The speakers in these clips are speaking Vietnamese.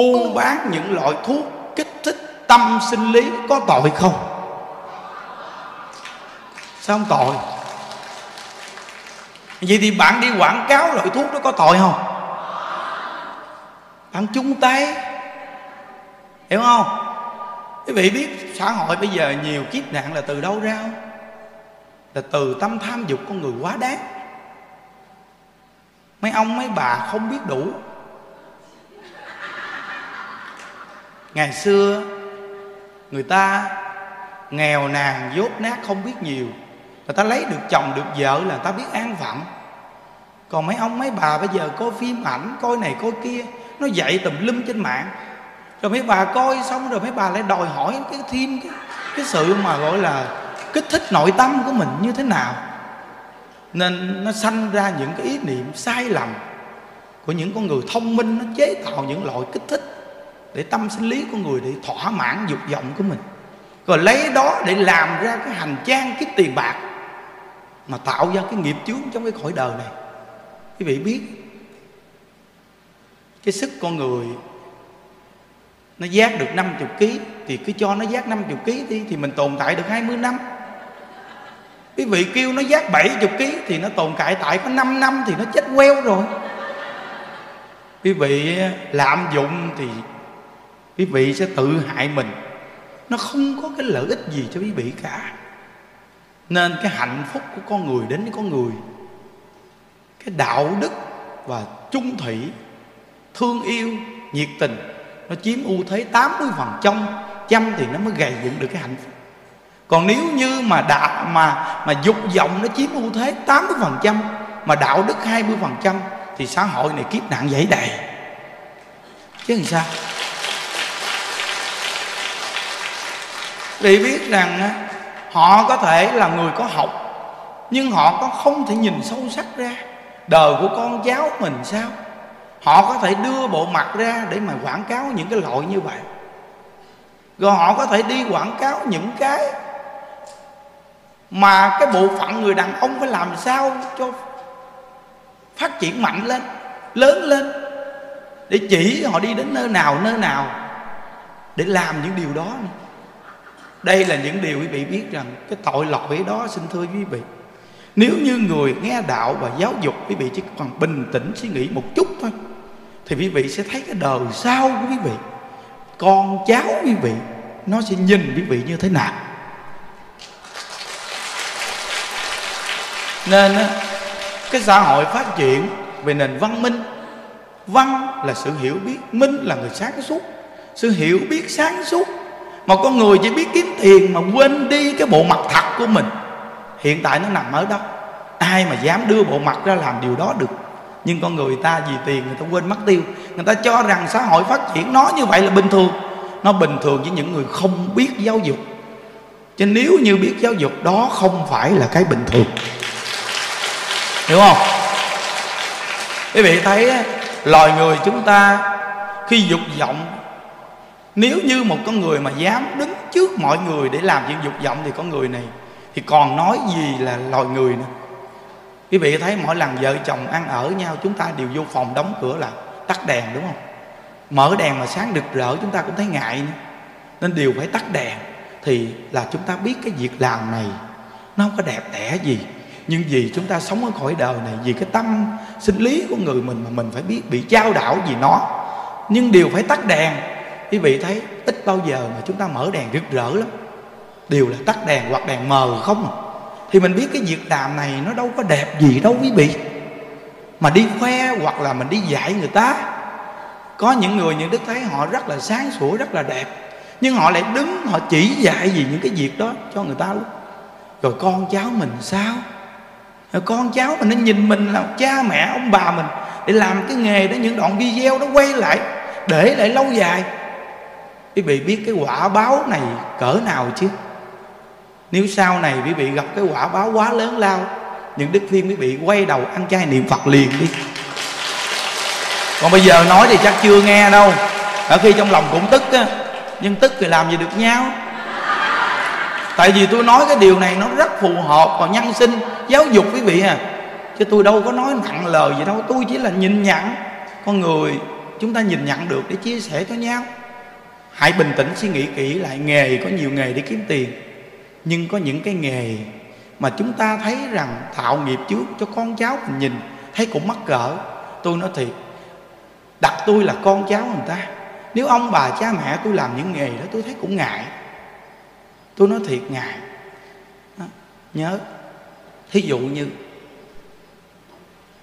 buôn bán những loại thuốc kích thích tâm sinh lý có tội không? Sao không tội? Vậy thì bạn đi quảng cáo loại thuốc đó có tội không? Bạn chung tay. Hiểu không? Quý vị biết xã hội bây giờ nhiều kiếp nạn là từ đâu ra không? Là từ tâm tham dục con người quá đáng. Mấy ông, mấy bà không biết đủ. Ngày xưa người ta nghèo nàn dốt nát không biết nhiều. Người ta lấy được chồng được vợ là người ta biết an phận. Còn mấy ông mấy bà bây giờ coi phim ảnh coi này coi kia nó dậy tùm lum trên mạng. Rồi mấy bà coi xong rồi mấy bà lại đòi hỏi cái thêm cái, cái sự mà gọi là kích thích nội tâm của mình như thế nào. Nên nó sanh ra những cái ý niệm sai lầm của những con người thông minh nó chế tạo những loại kích thích để tâm sinh lý của người để thỏa mãn dục vọng của mình. Rồi lấy đó để làm ra cái hành trang, cái tiền bạc mà tạo ra cái nghiệp chướng trong cái cõi đời này. Quý vị biết, cái sức con người nó giác được 50 kg thì cứ cho nó giác 50 kg đi thì mình tồn tại được 20 năm. Quý vị kêu nó giác 70 kg thì nó tồn tại tại có 5 năm thì nó chết queo rồi. Quý vị lạm dụng thì quý vị sẽ tự hại mình. Nó không có cái lợi ích gì cho quý vị cả. Nên cái hạnh phúc của con người đến với con người, cái đạo đức và trung thủy, thương yêu, nhiệt tình, nó chiếm ưu thế 80 phần trăm trăm thì nó mới gầy dựng được cái hạnh phúc. Còn nếu như mà đạo mà mà dục vọng nó chiếm ưu thế 80 phần trăm, mà đạo đức 20 phần trăm, thì xã hội này kiếp nạn dễ đầy. Chứ làm sao? Để biết rằng họ có thể là người có học, nhưng họ có không thể nhìn sâu sắc ra đời của con cháu mình sao? Họ có thể đưa bộ mặt ra để mà quảng cáo những cái loại như vậy. Rồi họ có thể đi quảng cáo những cái mà cái bộ phận người đàn ông phải làm sao cho phát triển mạnh lên, lớn lên, để chỉ họ đi đến nơi nào nơi nào để làm những điều đó đây là những điều quý vị biết rằng cái tội lỗi đó, xin thưa quý vị, nếu như người nghe đạo và giáo dục, quý vị chỉ còn bình tĩnh suy nghĩ một chút thôi, thì quý vị sẽ thấy cái đời sau của quý vị, con cháu quý vị, nó sẽ nhìn quý vị như thế nào. Nên cái xã hội phát triển về nền văn minh, văn là sự hiểu biết, minh là người sáng suốt. Sự hiểu biết sáng suốt mà con người chỉ biết kiếm tiền mà quên đi cái bộ mặt thật của mình. Hiện tại nó nằm ở đó ai mà dám đưa bộ mặt ra làm điều đó được? Nhưng con người ta vì tiền người ta quên mất tiêu. Người ta cho rằng xã hội phát triển nó như vậy là bình thường. Nó bình thường với những người không biết giáo dục. Chứ nếu như biết giáo dục, đó không phải là cái bình thường. Hiểu không? Quý vị thấy loài người chúng ta khi dục vọng nếu như một con người mà dám đứng trước mọi người để làm chuyện dục vọng thì con người này thì còn nói gì là loài người nữa. Quý vị thấy mỗi lần vợ chồng ăn ở nhau, chúng ta đều vô phòng đóng cửa là tắt đèn, đúng không? Mở đèn mà sáng rực rỡ, chúng ta cũng thấy ngại nữa. Nên đều phải tắt đèn thì là chúng ta biết cái việc làm này nó không có đẹp đẽ gì. Nhưng vì chúng ta sống ở cõi đời này, vì cái tâm sinh lý của người mình mà mình phải biết, bị trao đảo vì nó. Nhưng đều phải tắt đèn quý vị thấy, ít bao giờ mà chúng ta mở đèn rực rỡ lắm. Đều là tắt đèn hoặc đèn mờ không à. thì mình biết cái việc làm này nó đâu có đẹp gì đâu quý vị. Mà đi khoe hoặc là mình đi dạy người ta, có những người, những đức thấy họ rất là sáng sủa, rất là đẹp. Nhưng họ lại đứng, họ chỉ dạy gì những cái việc đó cho người ta luôn. Rồi con cháu mình sao? Rồi con cháu mình nó nhìn mình là cha mẹ, ông bà mình để làm cái nghề đó, những đoạn video đó quay lại, để lại lâu dài quý vị biết cái quả báo này cỡ nào chứ? Nếu sau này quý vị gặp cái quả báo quá lớn lao, những đức thiên quý vị quay đầu ăn chay niệm phật liền đi. Còn bây giờ nói thì chắc chưa nghe đâu. Ở khi trong lòng cũng tức á, nhưng tức thì làm gì được nhau? Tại vì tôi nói cái điều này nó rất phù hợp vào nhân sinh, giáo dục quý vị à. Chứ tôi đâu có nói nặng lời gì đâu, tôi chỉ là nhìn nhận. Con người chúng ta nhìn nhận được để chia sẻ cho nhau hãy bình tĩnh suy nghĩ kỹ lại, nghề có nhiều nghề để kiếm tiền, nhưng có những cái nghề mà chúng ta thấy rằng tạo nghiệp trước cho con cháu mình nhìn thấy cũng mắc cỡ tôi nói thiệt, đặt tôi là con cháu người ta, nếu ông bà cha mẹ tôi làm những nghề đó tôi thấy cũng ngại tôi nói thiệt ngại đó. nhớ, thí dụ như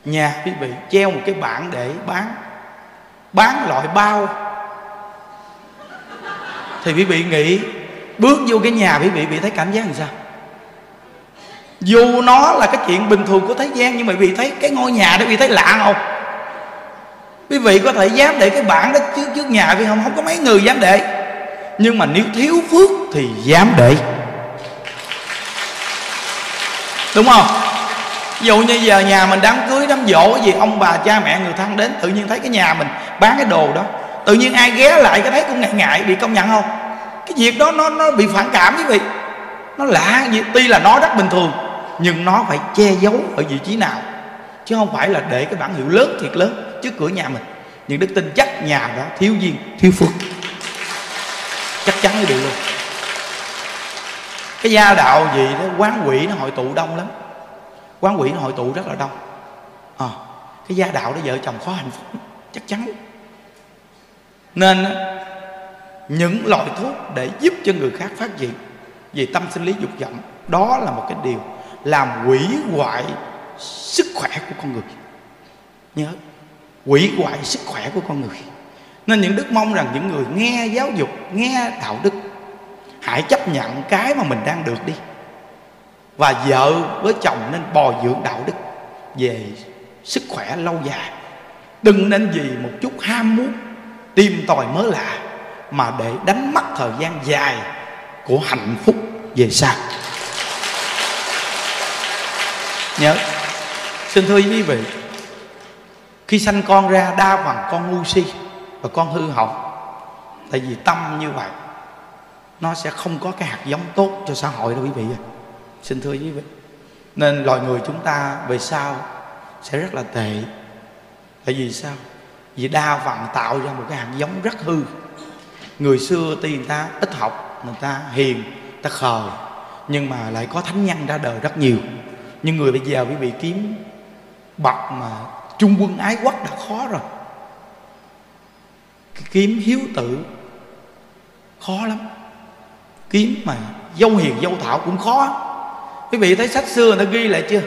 nhà quý vị treo một cái bảng để bán bán loại bao thì quý vị nghĩ, bước vô cái nhà quý vị bị thấy cảm giác làm sao? Dù nó là cái chuyện bình thường của thế gian, nhưng mà vì thấy cái ngôi nhà đó bị thấy lạ không? Quý vị có thể dám để cái bảng đó trước trước nhà vì không? Không có mấy người dám để. Nhưng mà nếu thiếu phước thì dám để. Đúng không? Ví dụ như giờ nhà mình đám cưới, đám dỗ gì, ông bà cha mẹ người thân đến, tự nhiên thấy cái nhà mình bán cái đồ đó tự nhiên ai ghé lại cái thấy cũng ngại ngại bị công nhận không? Cái việc đó nó nó bị phản cảm quý vị. Nó lạ gì tuy là nó rất bình thường nhưng nó phải che giấu ở vị trí nào. Chứ không phải là để cái bản hiệu lớn thiệt lớn trước cửa nhà mình. Những đức tin chắc nhà đó thiếu duyên thiếu phước. Chắc chắn cái điều luôn. Cái gia đạo gì đó quán quỷ nó hội tụ đông lắm. Quán quỷ nó hội tụ rất là đông. À, cái gia đạo đó vợ chồng khó hạnh phúc chắc chắn nên, những loại thuốc để giúp cho người khác phát triển về tâm sinh lý dục vọng, đó là một cái điều làm hủy hoại sức khỏe của con người. Nhớ, hủy hoại sức khỏe của con người. Nên những đức mong rằng những người nghe giáo dục, nghe đạo đức, hãy chấp nhận cái mà mình đang được đi. Và vợ với chồng nên bồi dưỡng đạo đức về sức khỏe lâu dài. Đừng nên vì một chút ham muốn tìm tòi mới lạ mà để đánh mất thời gian dài của hạnh phúc về sau. Nhớ, xin thưa quý vị, khi sanh con ra đa phần con ngu si và con hư hỏng, tại vì tâm như vậy, nó sẽ không có cái hạt giống tốt cho xã hội đâu quý vị xin thưa quý vị, nên loài người chúng ta về sau sẽ rất là tệ. Tại vì sao? Vì đa phần tạo ra một cái hạt giống rất hư. Người xưa tuy người ta ít học, người ta hiền, người ta khờ. Nhưng mà lại có thánh nhân ra đời rất nhiều. Nhưng người bây giờ quý vị kiếm bậc mà trung quân ái quốc đã khó rồi. Kiếm hiếu tử khó lắm. Kiếm mà dâu hiền dâu thảo cũng khó. Quý vị thấy sách xưa người ta ghi lại chưa?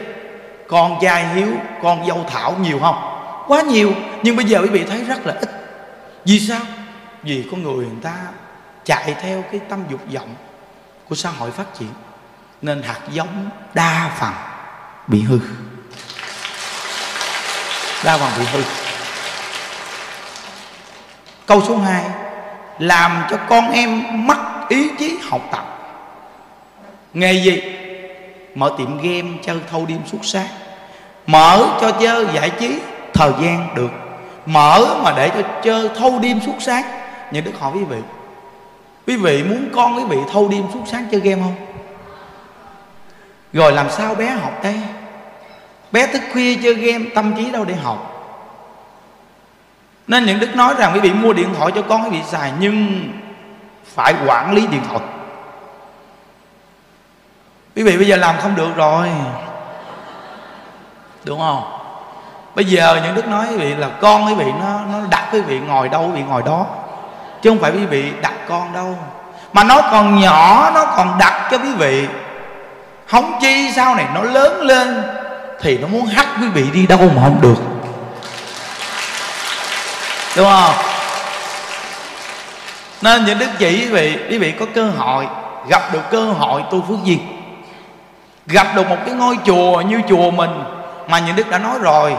Con trai hiếu, con dâu thảo nhiều không? Quá nhiều, nhưng bây giờ quý vị thấy rất là ít. Vì sao? Vì con người người ta chạy theo cái tâm dục vọng của xã hội phát triển, nên hạt giống đa phần bị hư. Đa phần bị hư. Câu số 2 làm cho con em mất ý chí học tập. Nghề gì? Mở tiệm game chơi thâu đêm suốt sáng. Mở cho chơi giải trí thời gian được mở mà để cho chơi, thâu đêm suốt sáng. Nhưng đức hỏi quý vị quý vị muốn con quý vị thâu đêm suốt sáng chơi game không? Rồi làm sao bé học đây bé thức khuya chơi game, tâm trí đâu để học. Nên những đức nói rằng quý vị mua điện thoại cho con quý vị xài, nhưng phải quản lý điện thoại. Quý vị bây giờ làm không được rồi. Đúng không? Bây giờ những đức nói quý vị là con quý vị, nó nó đặt quý vị ngồi đâu, quý vị ngồi đó. Chứ không phải quý vị đặt con đâu. Mà nó còn nhỏ, nó còn đặt cho quý vị. Không chi sau này nó lớn lên thì nó muốn hắt quý vị đi đâu mà không được. Đúng không? Nên những đức chỉ quý vị quý vị có cơ hội gặp được cơ hội tu phước duyên gặp được một cái ngôi chùa như chùa mình mà những đức đã nói rồi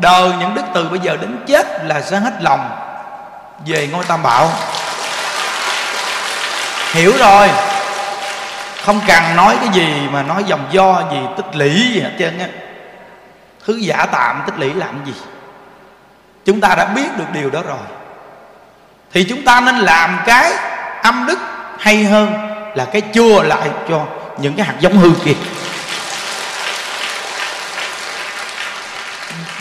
đời những đức từ bây giờ đến chết là sẽ hết lòng. Về ngôi tam bảo. Hiểu rồi. Không cần nói cái gì mà nói dòng do gì, tích lũy gì hết trơn á. Thứ giả tạm, tích lũy làm gì? Chúng ta đã biết được điều đó rồi. Thì chúng ta nên làm cái âm đức hay hơn là cái chua lại cho những cái hạt giống hư kia.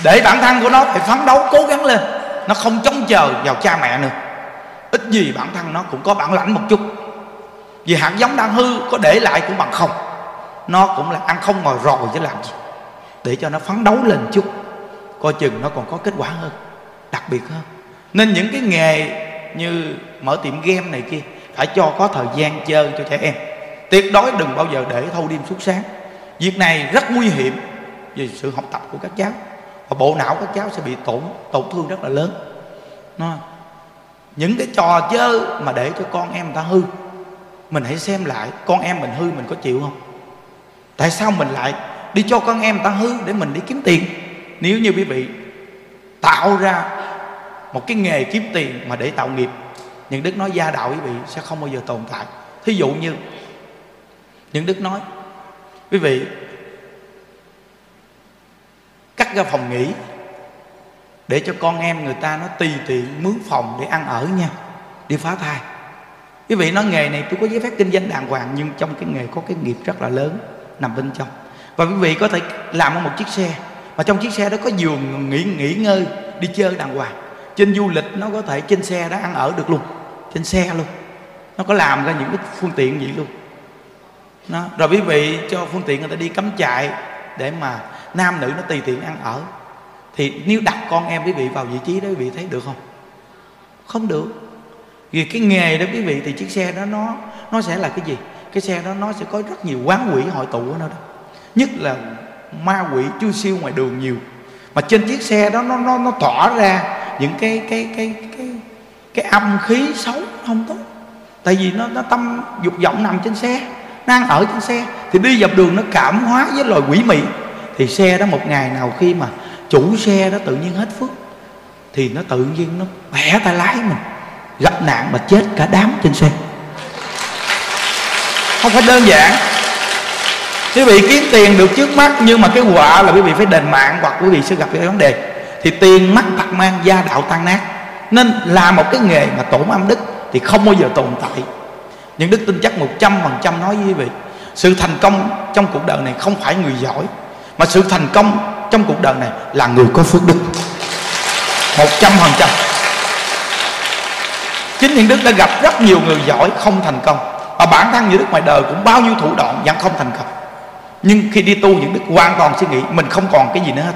Để bản thân của nó phải phấn đấu cố gắng lên. Nó không trông chờ vào cha mẹ nữa. Ít gì bản thân nó cũng có bản lãnh một chút. Vì hạt giống đang hư, có để lại cũng bằng không. Nó cũng là ăn không ngồi rồi chứ làm gì. Để cho nó phấn đấu lên chút. Coi chừng nó còn có kết quả hơn, đặc biệt hơn. Nên những cái nghề như mở tiệm game này kia, phải cho có thời gian chơi cho trẻ em. Tuyệt đối đừng bao giờ để thâu đêm suốt sáng. Việc này rất nguy hiểm vì sự học tập của các cháu và bộ não các cháu sẽ bị tổn tổn thương rất là lớn. Nó những cái trò chơi mà để cho con em ta hư, mình hãy xem lại, con em mình hư mình có chịu không? Tại sao mình lại đi cho con em ta hư để mình đi kiếm tiền? Nếu như quý vị tạo ra một cái nghề kiếm tiền mà để tạo nghiệp, những đức nói gia đạo quý vị sẽ không bao giờ tồn tại. Thí dụ như, những đức nói, quý vị cắt ra phòng nghỉ, để cho con em người ta nó tùy tiện mướn phòng để ăn ở nha, đi phá thai. Quý vị nói nghề này tôi có giấy phép kinh doanh đàng hoàng, nhưng trong cái nghề có cái nghiệp rất là lớn, nằm bên trong. Và quý vị có thể làm ở một chiếc xe, mà trong chiếc xe đó có giường nghỉ nghỉ ngơi, đi chơi đàng hoàng. Trên du lịch nó có thể trên xe đó ăn ở được luôn, trên xe luôn. Nó có làm ra những cái phương tiện gì luôn. Nó, rồi quý vị cho phương tiện người ta đi cắm trại để mà nam nữ nó tùy tiện ăn ở. Thì nếu đặt con em quý vị vào vị trí đó, quý vị thấy được không? Không được. Vì cái nghề đó, quý vị, thì chiếc xe đó nó nó sẽ là cái gì? Cái xe đó nó sẽ có rất nhiều quán quỷ hội tụ ở nó đó. Nhất là ma quỷ chui siêu ngoài đường nhiều. Mà trên chiếc xe đó nó nó nó tỏa ra những cái cái cái cái cái âm khí xấu không tốt. Tại vì nó nó tâm dục vọng nằm trên xe, nó ăn ở trên xe. Thì đi dọc đường nó cảm hóa với loài quỷ mị thì xe đó một ngày nào khi mà chủ xe đó tự nhiên hết phước, thì nó tự nhiên nó bẻ tay lái mình, gặp nạn mà chết cả đám trên xe. Không phải đơn giản. Quý vị kiếm tiền được trước mắt, nhưng mà cái quả là quý vị phải đền mạng hoặc quý vị sẽ gặp cái vấn đề. Thì tiền mắt tặc mang, gia đạo tan nát. Nên là một cái nghề mà tổn âm đức thì không bao giờ tồn tại. Những đức tin chắc một trăm phần trăm nói với quý vị, sự thành công trong cuộc đời này không phải người giỏi mà sự thành công trong cuộc đời này là người có phước đức. Một trăm phần trăm. Chính những đức đã gặp rất nhiều người giỏi không thành công. Và bản thân những đức ngoài đời cũng bao nhiêu thủ đoạn vẫn không thành công. Nhưng khi đi tu những đức hoàn toàn suy nghĩ mình không còn cái gì nữa hết.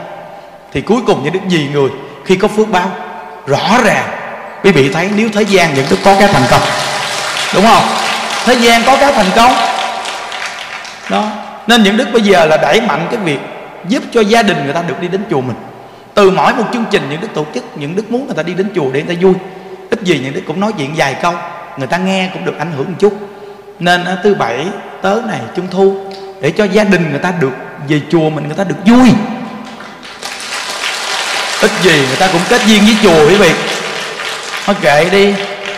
Thì cuối cùng những đức gì người khi có phước báo. Rõ ràng, quý vị thấy, nếu thế gian những đức có cái thành công. Đúng không? Thế gian có cái thành công. Đó. Nên những đức bây giờ là đẩy mạnh cái việc giúp cho gia đình người ta được đi đến chùa mình. Từ mỗi một chương trình, những đức tổ chức, những đức muốn người ta đi đến chùa để người ta vui. Ít gì những đức cũng nói chuyện vài câu, người ta nghe cũng được ảnh hưởng một chút. Nên thứ bảy tớ này, trung thu, để cho gia đình người ta được, về chùa mình người ta được vui. Ít gì người ta cũng kết duyên với chùa quý vị nó kệ đi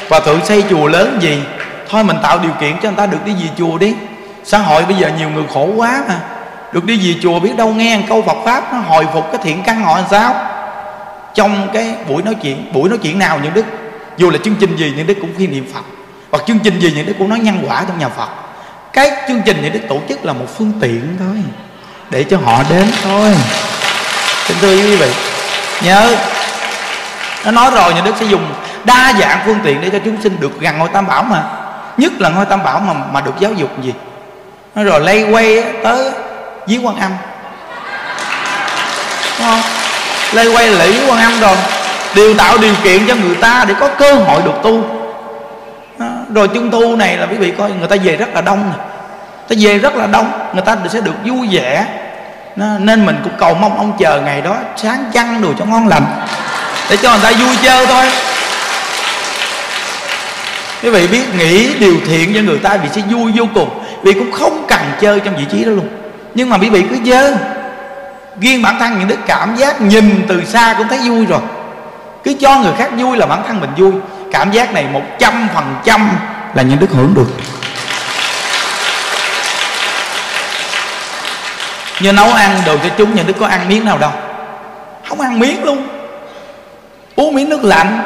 và thượng xây chùa lớn gì, thôi mình tạo điều kiện cho người ta được đi về chùa đi. Xã hội bây giờ nhiều người khổ quá mà được đi về chùa biết đâu nghe câu Phật pháp nó hồi phục cái thiện căn họ làm sao. Trong cái buổi nói chuyện, buổi nói chuyện nào những đức, dù là chương trình gì những đức cũng khi niệm Phật. Hoặc chương trình gì những đức cũng nói nhân quả trong nhà Phật. Cái chương trình những đức tổ chức là một phương tiện thôi, để cho họ đến thôi. Xin thưa quý vị, nhớ, nó nói rồi nhà đức sẽ dùng đa dạng phương tiện để cho chúng sinh được gần ngôi tam bảo mà. Nhất là ngôi tam bảo mà mà được giáo dục gì. Nó rồi lây quay tới giếng quan âm. Đúng không? Lây quay lễ quan âm rồi. Đều tạo điều kiện cho người ta để có cơ hội được tu. Rồi chung thu này là quý vị coi, người ta về rất là đông nè. Ta về rất là đông, người ta sẽ được vui vẻ. Nên mình cũng cầu mong ông chờ ngày đó sáng chăng đồ cho ngon lành. Để cho người ta vui chơi thôi. Quý vị biết, nghĩ điều thiện cho người ta vì sẽ vui vô cùng. Vì cũng không cần chơi trong vị trí đó luôn nhưng mà quý vị cứ dơ. Riêng bản thân những đức cảm giác nhìn từ xa cũng thấy vui rồi. Cứ cho người khác vui là bản thân mình vui. Cảm giác này một trăm phần trăm là những đức hưởng được. Như nấu ăn đồ cho chúng, những đức có ăn miếng nào đâu. Không ăn miếng luôn. Uống miếng nước lạnh.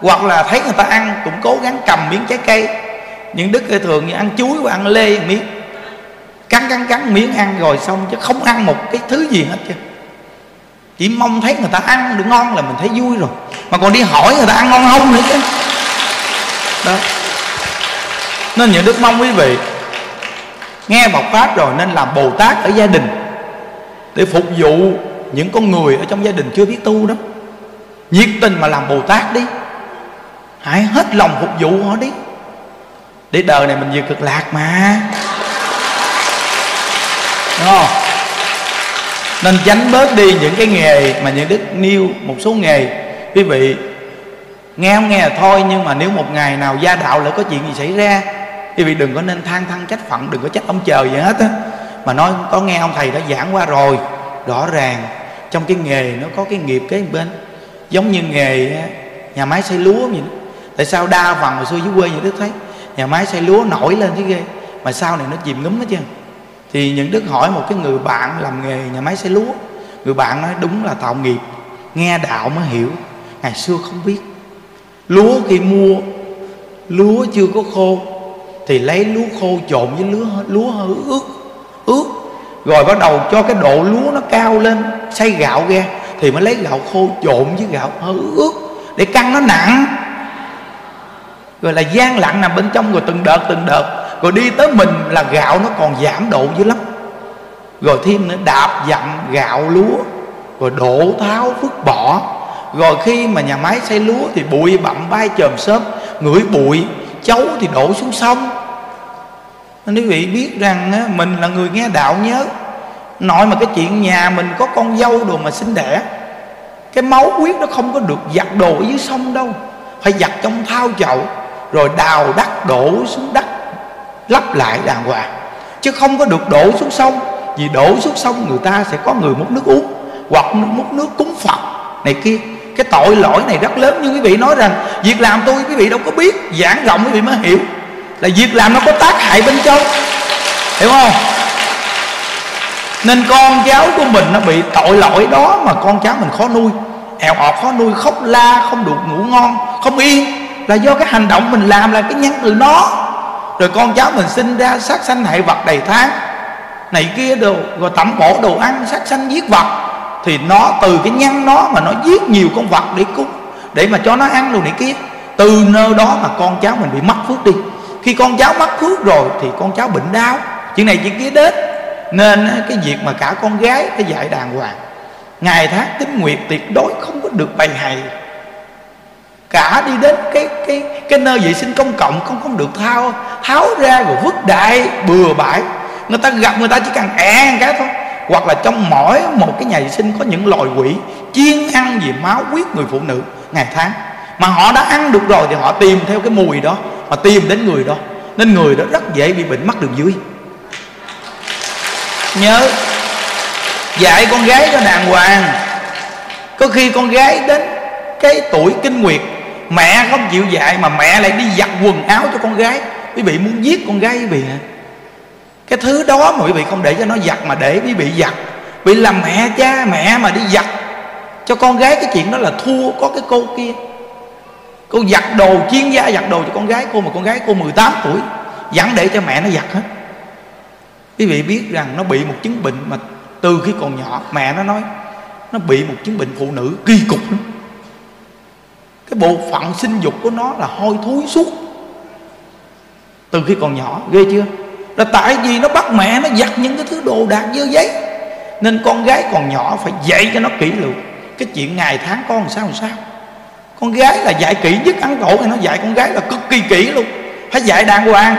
Hoặc là thấy người ta ăn, cũng cố gắng cầm miếng trái cây. Những đức thường như ăn chuối và ăn lê, miếng cắn cắn cắn, miếng ăn rồi xong chứ không ăn một cái thứ gì hết chứ. Chỉ mong thấy người ta ăn được ngon là mình thấy vui rồi. Mà còn đi hỏi người ta ăn ngon không nữa chứ. Đó. Nên những đức mong quý vị nghe Phật pháp rồi nên làm Bồ Tát ở gia đình để phục vụ những con người ở trong gia đình chưa biết tu đó. Nhiệt tình mà làm Bồ Tát đi. Hãy hết lòng phục vụ họ đi. Để đời này mình vừa cực lạc mà đúng không nên tránh bớt đi những cái nghề mà những đức nêu một số nghề. Quý vị, nghe không nghe là thôi, nhưng mà nếu một ngày nào gia đạo lại có chuyện gì xảy ra, quý vị đừng có nên than thân trách phận, đừng có trách ông trời gì hết á. Mà nói, có nghe ông thầy đã giảng qua rồi, rõ ràng trong cái nghề nó có cái nghiệp cái bên. Giống như nghề nhà máy xây lúa vậy đó. tại sao đa phần hồi xưa dưới quê vậy đức thấy, nhà máy xây lúa nổi lên thế ghê, mà sau này nó chìm ngấm hết trơn thì những đức hỏi một cái người bạn làm nghề nhà máy xe lúa. Người bạn nói, đúng là tạo nghiệp, nghe đạo mới hiểu, ngày xưa không biết. Lúa khi mua, lúa chưa có khô, thì lấy lúa khô trộn với lúa lúa hơi ướt ướt, rồi bắt đầu cho cái độ lúa nó cao lên, xay gạo ra, thì mới lấy gạo khô trộn với gạo hơi ướt để căng nó nặng. Rồi là gian lặng nằm bên trong rồi từng đợt từng đợt rồi đi tới mình là gạo nó còn giảm độ dữ lắm. Rồi thêm nữa đạp dặm gạo lúa. Rồi đổ tháo vứt bỏ. Rồi khi mà nhà máy xây lúa thì bụi bặm bay chòm xốp. Ngửi bụi chấu thì đổ xuống sông. Nên quý vị biết rằng á, mình là người nghe đạo nhớ. Nội mà cái chuyện nhà mình có con dâu đồ mà sinh đẻ cái máu huyết nó không có được giặt đồ ở dưới sông đâu. Phải giặt trong thao chậu rồi đào đất đổ xuống đất lắp lại đàng hoàng. Chứ không có được đổ xuống sông, vì đổ xuống sông người ta sẽ có người múc nước uống, hoặc múc nước cúng phật này kia. Cái tội lỗi này rất lớn, như quý vị nói rằng, việc làm tôi quý vị đâu có biết, giảng rộng quý vị mới hiểu. Là việc làm nó có tác hại bên trong. Hiểu không? Nên con cháu của mình nó bị tội lỗi đó mà con cháu mình khó nuôi. Eo ọt khó nuôi, khóc la, không được ngủ ngon, không yên. Là do cái hành động mình làm là cái nhân từ nó rồi con cháu mình sinh ra sát sanh hại vật đầy tháng này kia đồ, rồi tẩm bổ đồ ăn, sát sanh giết vật. Thì nó, từ cái nhăn nó mà nó giết nhiều con vật để cúng, để mà cho nó ăn đồ này kia, từ nơi đó mà con cháu mình bị mất phước đi. Khi con cháu mất phước rồi thì con cháu bệnh đau. Chuyện này chuyện kia đến. Nên cái việc mà cả con gái phải dạy đàng hoàng. Ngày tháng tính nguyệt tuyệt đối không có được bày hày cả đi đến cái cái cái nơi vệ sinh công cộng không không được thao, tháo ra rồi vứt đại, bừa bãi. Người ta gặp người ta chỉ cần e ẹ cái thôi. Hoặc là trong mỗi một cái nhà vệ sinh có những loài quỷ chuyên ăn về máu huyết người phụ nữ ngày tháng. Mà họ đã ăn được rồi thì họ tìm theo cái mùi đó mà tìm đến người đó. Nên người đó rất dễ bị bệnh mắc đường dưới. Nhớ, dạy con gái cho đàng hoàng. Có khi con gái đến cái tuổi kinh nguyệt mẹ không chịu dạy mà mẹ lại đi giặt quần áo cho con gái. Quý vị muốn giết con gái quý vị hả? Cái thứ đó mà quý vị không để cho nó giặt mà để quý vị giặt. Vì làm mẹ cha, mẹ mà đi giặt cho con gái, cái chuyện đó là thua, có cái cô kia. Cô giặt đồ, chuyên gia giặt đồ cho con gái, cô mà con gái cô 18 tuổi, vẫn để cho mẹ nó giặt hết. Quý vị biết rằng nó bị một chứng bệnh mà từ khi còn nhỏ, mẹ nó nói, nó bị một chứng bệnh phụ nữ, kỳ cục lắm cái bộ phận sinh dục của nó là hôi thối suốt. Từ khi còn nhỏ, ghê chưa? Là tại vì nó bắt mẹ nó giặt những cái thứ đồ đạc dơ giấy. Nên con gái còn nhỏ phải dạy cho nó kỹ lưỡng. Cái chuyện ngày tháng con làm sao làm sao? Con gái là dạy kỹ nhất ăn cổ thì nó dạy con gái là cực kỳ kỹ luôn. Phải dạy đàng hoàng.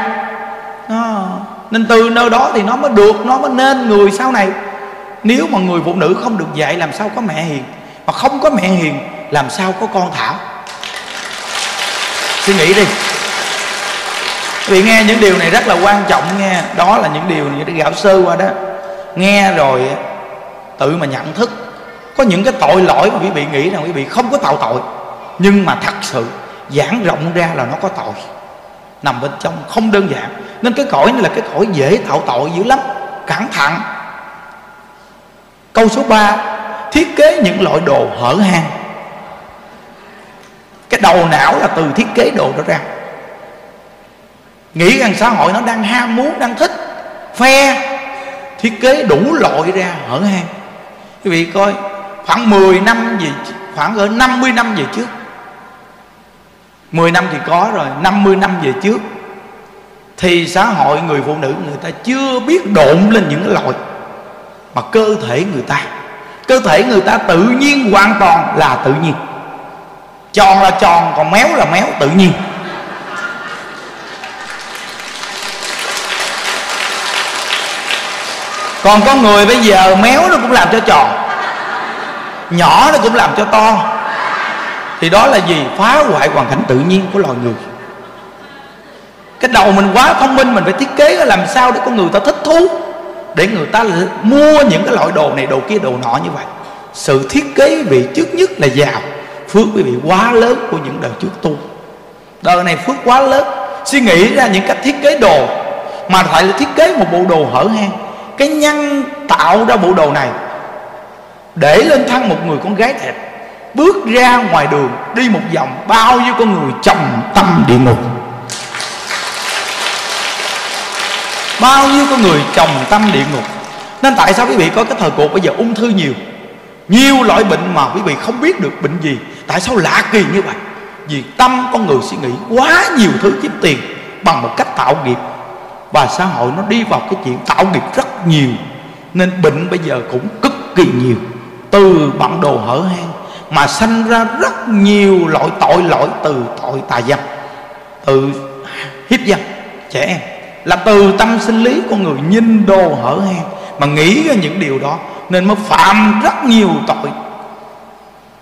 Đó. nên từ nơi đó thì nó mới được, nó mới nên người sau này. Nếu mà người phụ nữ không được dạy, làm sao có mẹ hiền? Mà không có mẹ hiền, làm sao có con thảo? Suy nghĩ đi. Vì nghe những điều này rất là quan trọng nghe. Đó là những điều như gạo sơ qua đó. Nghe rồi tự mà nhận thức. Có những cái tội lỗi mà quý vị nghĩ rằng quý vị không có tạo tội. Nhưng mà thật sự, giảng rộng ra là nó có tội. Nằm bên trong không đơn giản. Nên cái cõi này là cái cõi dễ tạo tội dữ lắm. Cẩn thận. Câu số 3 thiết kế những loại đồ hở hang cái đầu não là từ thiết kế đồ đó ra. Nghĩ rằng xã hội nó đang ham muốn, đang thích, phe, thiết kế đủ loại ra, hở hang. Quý vị coi, khoảng 10 năm gì khoảng ở 50 năm về trước. 10 năm thì có rồi 50 năm về trước, thì xã hội người phụ nữ, người ta chưa biết độn lên những loại mà cơ thể người ta. Cơ thể người ta tự nhiên hoàn toàn là tự nhiên tròn là tròn, còn méo là méo, tự nhiên. Còn con người bây giờ méo nó cũng làm cho tròn, nhỏ nó cũng làm cho to. Thì đó là gì? Phá hoại hoàn cảnh tự nhiên của loài người. Cái đầu mình quá thông minh, mình phải thiết kế làm sao để con người ta thích thú, để người ta mua những cái loại đồ này, đồ kia, đồ nọ như vậy. Sự thiết kế vị trước nhất là giàu phước quý vị quá lớn của những đời trước tu đời này phước quá lớn. Suy nghĩ ra những cách thiết kế đồ mà phải là thiết kế một bộ đồ hở hang. Cái nhân tạo ra bộ đồ này để lên thân một người con gái đẹp bước ra ngoài đường, đi một vòng, bao nhiêu con người trầm tâm địa ngục. Bao nhiêu con người trầm tâm địa ngục. Nên tại sao quý vị có cái thời cuộc bây giờ ung thư nhiều? Nhiều loại bệnh mà quý vị không biết được bệnh gì tại sao lạ kỳ như vậy? Vì tâm con người suy nghĩ quá nhiều thứ kiếm tiền bằng một cách tạo nghiệp. Và xã hội nó đi vào cái chuyện tạo nghiệp rất nhiều. Nên bệnh bây giờ cũng cực kỳ nhiều. Từ bản đồ hở hang mà sanh ra rất nhiều loại tội lỗi từ tội tà dâm, từ hiếp dâm trẻ em. Là từ tâm sinh lý con người nhìn đồ hở hang mà nghĩ ra những điều đó nên mới phạm rất nhiều tội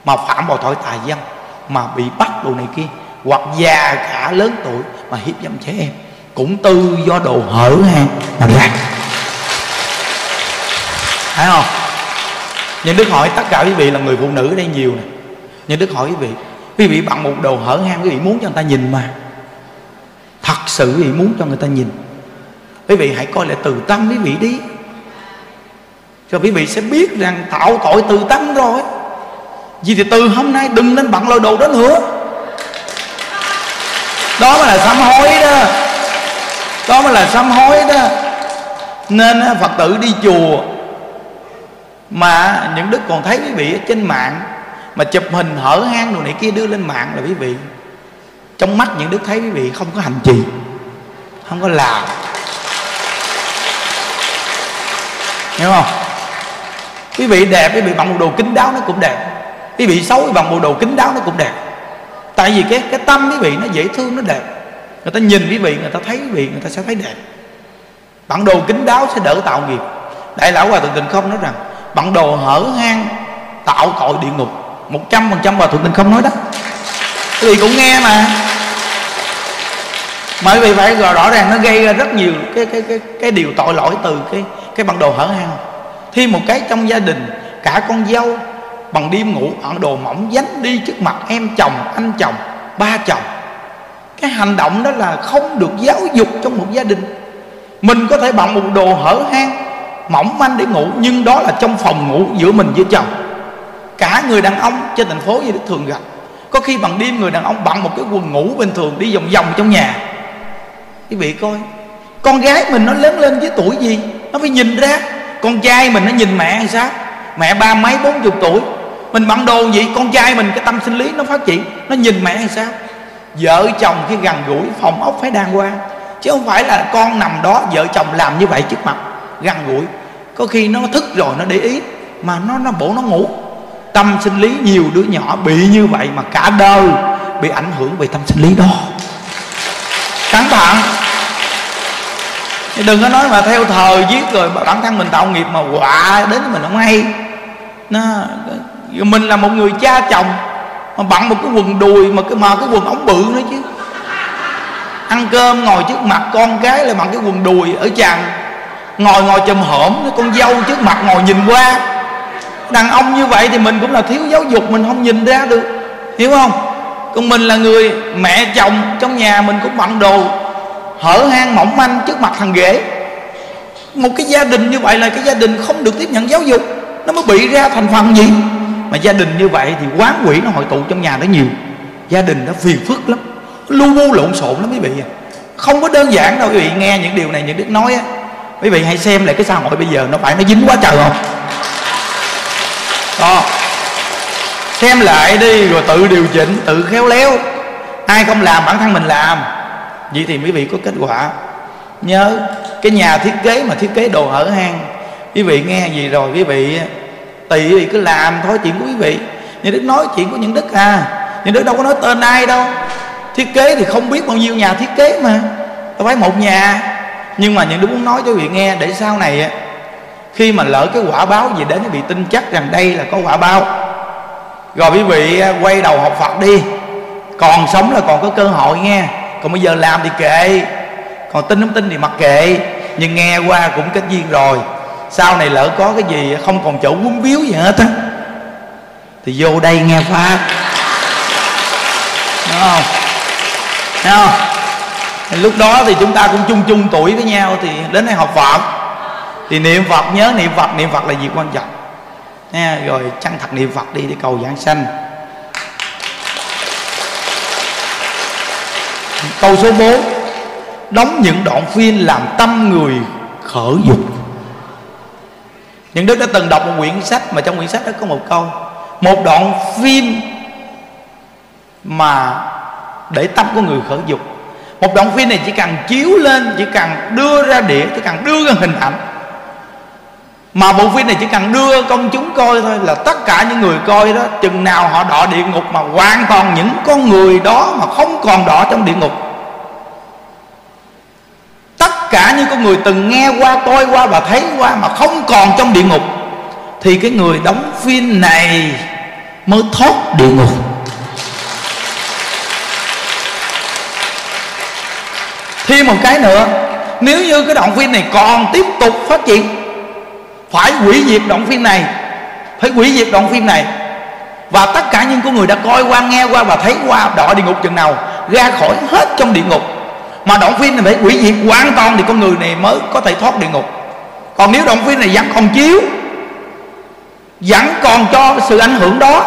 mà phạm vào tội tà dâm mà bị bắt đồ này kia, hoặc già cả lớn tuổi mà hiếp dâm trẻ em. Cũng tư do đồ hở hang mà ra. Thấy không? Nhưng đức hỏi tất cả quý vị là người phụ nữ ở đây nhiều nè. Nhưng đức hỏi quý vị quý vị bằng một đồ hở hang quý vị muốn cho người ta nhìn mà. Thật sự quý vị muốn cho người ta nhìn. Quý vị hãy coi lại từ tâm quý vị đi. Cho quý vị sẽ biết rằng tạo tội từ tâm rồi vì thì từ hôm nay đừng nên bận lôi đồ đó nữa đó mới là sám hối đó. Đó mới là sám hối đó. Nên phật tử đi chùa mà những đức còn thấy quý vị ở trên mạng, mà chụp hình hở hang đồ này kia đưa lên mạng là quý vị. Trong mắt những đức thấy quý vị không có hành trì, không có làm. Hiểu không? Quý vị đẹp, quý vị bận đồ kính đáo nó cũng đẹp quý vị xấu bằng bộ đồ kính đáo nó cũng đẹp. Tại vì cái cái tâm quý vị nó dễ thương, nó đẹp. Người ta nhìn quý vị, người ta thấy quý vị, người ta sẽ thấy đẹp. Bằng đồ kính đáo sẽ đỡ tạo nghiệp. Đại lão hòa thượng tình không nói rằng bằng đồ hở hang tạo tội địa ngục. Một trăm phần trăm hòa thượng tình không nói đó. Quý vị cũng nghe mà. Mà quý vị phải rõ ràng nó gây ra rất nhiều cái cái cái cái điều tội lỗi từ cái cái bằng đồ hở hang. Thêm một cái trong gia đình, cả con dâu bằng đêm ngủ ở đồ mỏng dánh đi trước mặt em chồng, anh chồng, ba chồng. Cái hành động đó là không được giáo dục trong một gia đình. Mình có thể bằng một đồ hở hang, mỏng manh để ngủ, nhưng đó là trong phòng ngủ giữa mình với chồng. Cả người đàn ông trên thành phố gì đức thường gặp. Có khi bằng đêm người đàn ông bận một cái quần ngủ bình thường đi vòng vòng trong nhà. Quý vị coi, con gái mình nó lớn lên với tuổi gì? Nó phải nhìn ra. Con trai mình nó nhìn mẹ hay sao? Mẹ ba mấy, bốn chục tuổi mình bận đồ gì, con trai mình, cái tâm sinh lý nó phát triển, nó nhìn mẹ hay sao? Vợ chồng khi gần gũi, phòng ốc phải đàng hoàng. Chứ không phải là con nằm đó, vợ chồng làm như vậy trước mặt, gần gũi. Có khi nó thức rồi nó để ý, mà nó nó bổ nó ngủ. Tâm sinh lý nhiều đứa nhỏ bị như vậy mà cả đời bị ảnh hưởng về tâm sinh lý đó. Cẩn thận đừng có nói mà theo thời giết rồi, bản thân mình tạo nghiệp mà quạ đến mình không hay. Nó mình là một người cha chồng, mà bận một cái quần đùi, mà cái mà cái quần ống bự nữa chứ. Ăn cơm ngồi trước mặt con cái là bằng cái quần đùi ở chàng. Ngồi ngồi chùm hổm, con dâu trước mặt ngồi nhìn qua. Đàn ông như vậy thì mình cũng là thiếu giáo dục, mình không nhìn ra được. Hiểu không? Còn mình là người mẹ chồng, trong nhà mình cũng bận đồ. Hở hang mỏng manh trước mặt thằng ghế. Một cái gia đình như vậy là cái gia đình không được tiếp nhận giáo dục. Nó mới bị ra thành phần gì? Mà gia đình như vậy thì quán quỷ nó hội tụ trong nhà nó nhiều. Gia đình nó phiền phức lắm. Lu bu lộn xộn lắm quý vị à. Không có đơn giản đâu quý vị, nghe những điều này, những đức nói á. Quý vị hãy xem lại cái xã hội bây giờ, nó phải nó dính quá trời không? Đó. Xem lại đi, rồi tự điều chỉnh, tự khéo léo. Ai không làm, bản thân mình làm. Vậy thì quý vị có kết quả. Nhớ, cái nhà thiết kế mà thiết kế đồ hở hang, quý vị nghe gì rồi, quý vị tùy thì cứ làm thôi, chuyện của quý vị. Nhưng đức nói chuyện của những đức à. Những đức đâu có nói tên ai đâu. Thiết kế thì không biết bao nhiêu nhà thiết kế mà. Đâu phải một nhà. Nhưng mà những đức muốn nói cho quý vị nghe để sau này khi mà lỡ cái quả báo gì đến, quý vị tin chắc rằng đây là có quả báo. Rồi quý vị à, quay đầu học phật đi. Còn sống là còn có cơ hội nghe. Còn bây giờ làm thì kệ. Còn tin không tin thì mặc kệ. Nhưng nghe qua cũng kết duyên rồi sau này lỡ có cái gì không còn chỗ quấn biếu gì hết á, thì vô đây nghe pháp. Đúng không? Đúng không? Lúc đó thì chúng ta cũng chung chung tuổi với nhau thì đến đây học phật. Thì niệm phật nhớ niệm phật niệm phật là việc quan trọng. Nha, rồi chân thật niệm phật đi để cầu giảng sanh. Câu số 4 đóng những đoạn phim làm tâm người khởi dục những đức đã từng đọc một quyển sách mà trong quyển sách đó có một câu một đoạn phim mà để tâm của người khởi dục. Một đoạn phim này chỉ cần chiếu lên chỉ cần đưa ra đĩa, chỉ cần đưa ra hình ảnh. Mà bộ phim này chỉ cần đưa công chúng coi thôi là tất cả những người coi đó chừng nào họ đọa địa ngục mà hoàn toàn những con người đó mà không còn đọa trong địa ngục cả những con người từng nghe qua coi qua và thấy qua mà không còn trong địa ngục, thì cái người đóng phim này mới thoát địa ngục. Thêm một cái nữa, nếu như cái đoạn phim này còn tiếp tục phát triển, phải hủy diệt đoạn phim này, phải hủy diệt đoạn phim này. Và tất cả những con người đã coi qua, nghe qua và thấy qua, đọa địa ngục chừng nào, ra khỏi hết trong địa ngục mà đoạn phim này phải hủy diệt hoàn toàn thì con người này mới có thể thoát địa ngục. Còn nếu đoạn phim này vẫn còn chiếu, vẫn còn cho sự ảnh hưởng đó,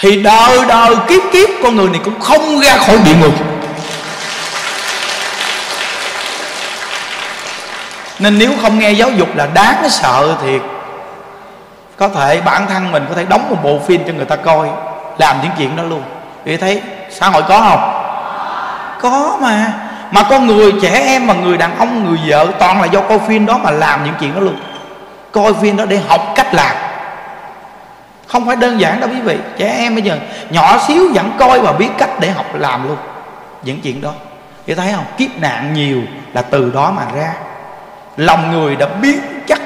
thì đời đời kiếp kiếp con người này cũng không ra khỏi địa ngục. Nên nếu không nghe giáo dục là đáng sợ thiệt. Có thể bản thân mình có thể đóng một bộ phim cho người ta coi, làm những chuyện đó luôn. Vì thấy xã hội có không? Có mà. Mà con người trẻ em mà người đàn ông, người vợ toàn là do coi phim đó mà làm những chuyện đó luôn. Coi phim đó để học cách làm. Không phải đơn giản đâu quý vị. Trẻ em bây giờ nhỏ xíu vẫn coi và biết cách để học làm luôn những chuyện đó. Thì thấy không? Kiếp nạn nhiều là từ đó mà ra. Lòng người đã biến chắc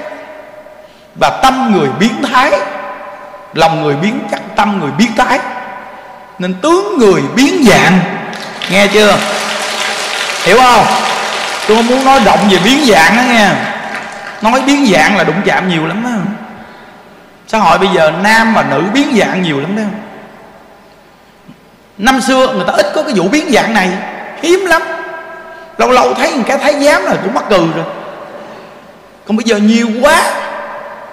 và tâm người biến thái. Lòng người biến chắc tâm người biến thái. Nên tướng người biến dạng nghe chưa? Hiểu không? Tôi không muốn nói động về biến dạng đó nghe. Nói biến dạng là đụng chạm nhiều lắm á. Xã hội bây giờ nam và nữ biến dạng nhiều lắm đó. Năm xưa người ta ít có cái vụ biến dạng này. Hiếm lắm. Lâu lâu thấy một cái thái giám là cũng mắc cười rồi. Còn bây giờ nhiều quá.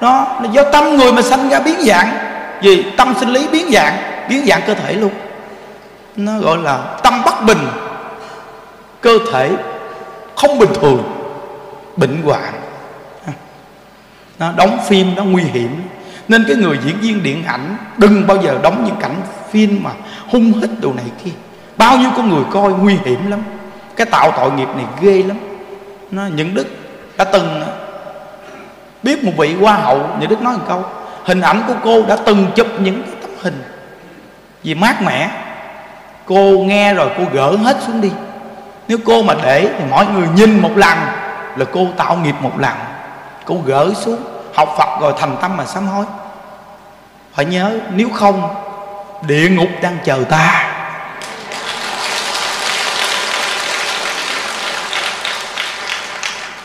Nó là do tâm người mà sanh ra biến dạng. Gì tâm sinh lý biến dạng biến dạng cơ thể luôn. Nó gọi là tâm bất bình. Cơ thể không bình thường, bệnh hoạn. Nó đóng phim, nó nguy hiểm. Nên cái người diễn viên điện ảnh đừng bao giờ đóng những cảnh phim mà hung hít đồ này kia. Bao nhiêu con người coi nguy hiểm lắm. Cái tạo tội nghiệp này ghê lắm. Nó những đức đã từng à, biết một vị hoa hậu, những đức nói một câu, hình ảnh của cô đã từng chụp những cái tấm hình vì mát mẻ cô nghe rồi cô gỡ hết xuống đi. Nếu cô mà để thì mọi người nhìn một lần là cô tạo nghiệp một lần. Cô gỡ xuống, học phật rồi thành tâm mà sám hối. Phải nhớ, nếu không, địa ngục đang chờ ta.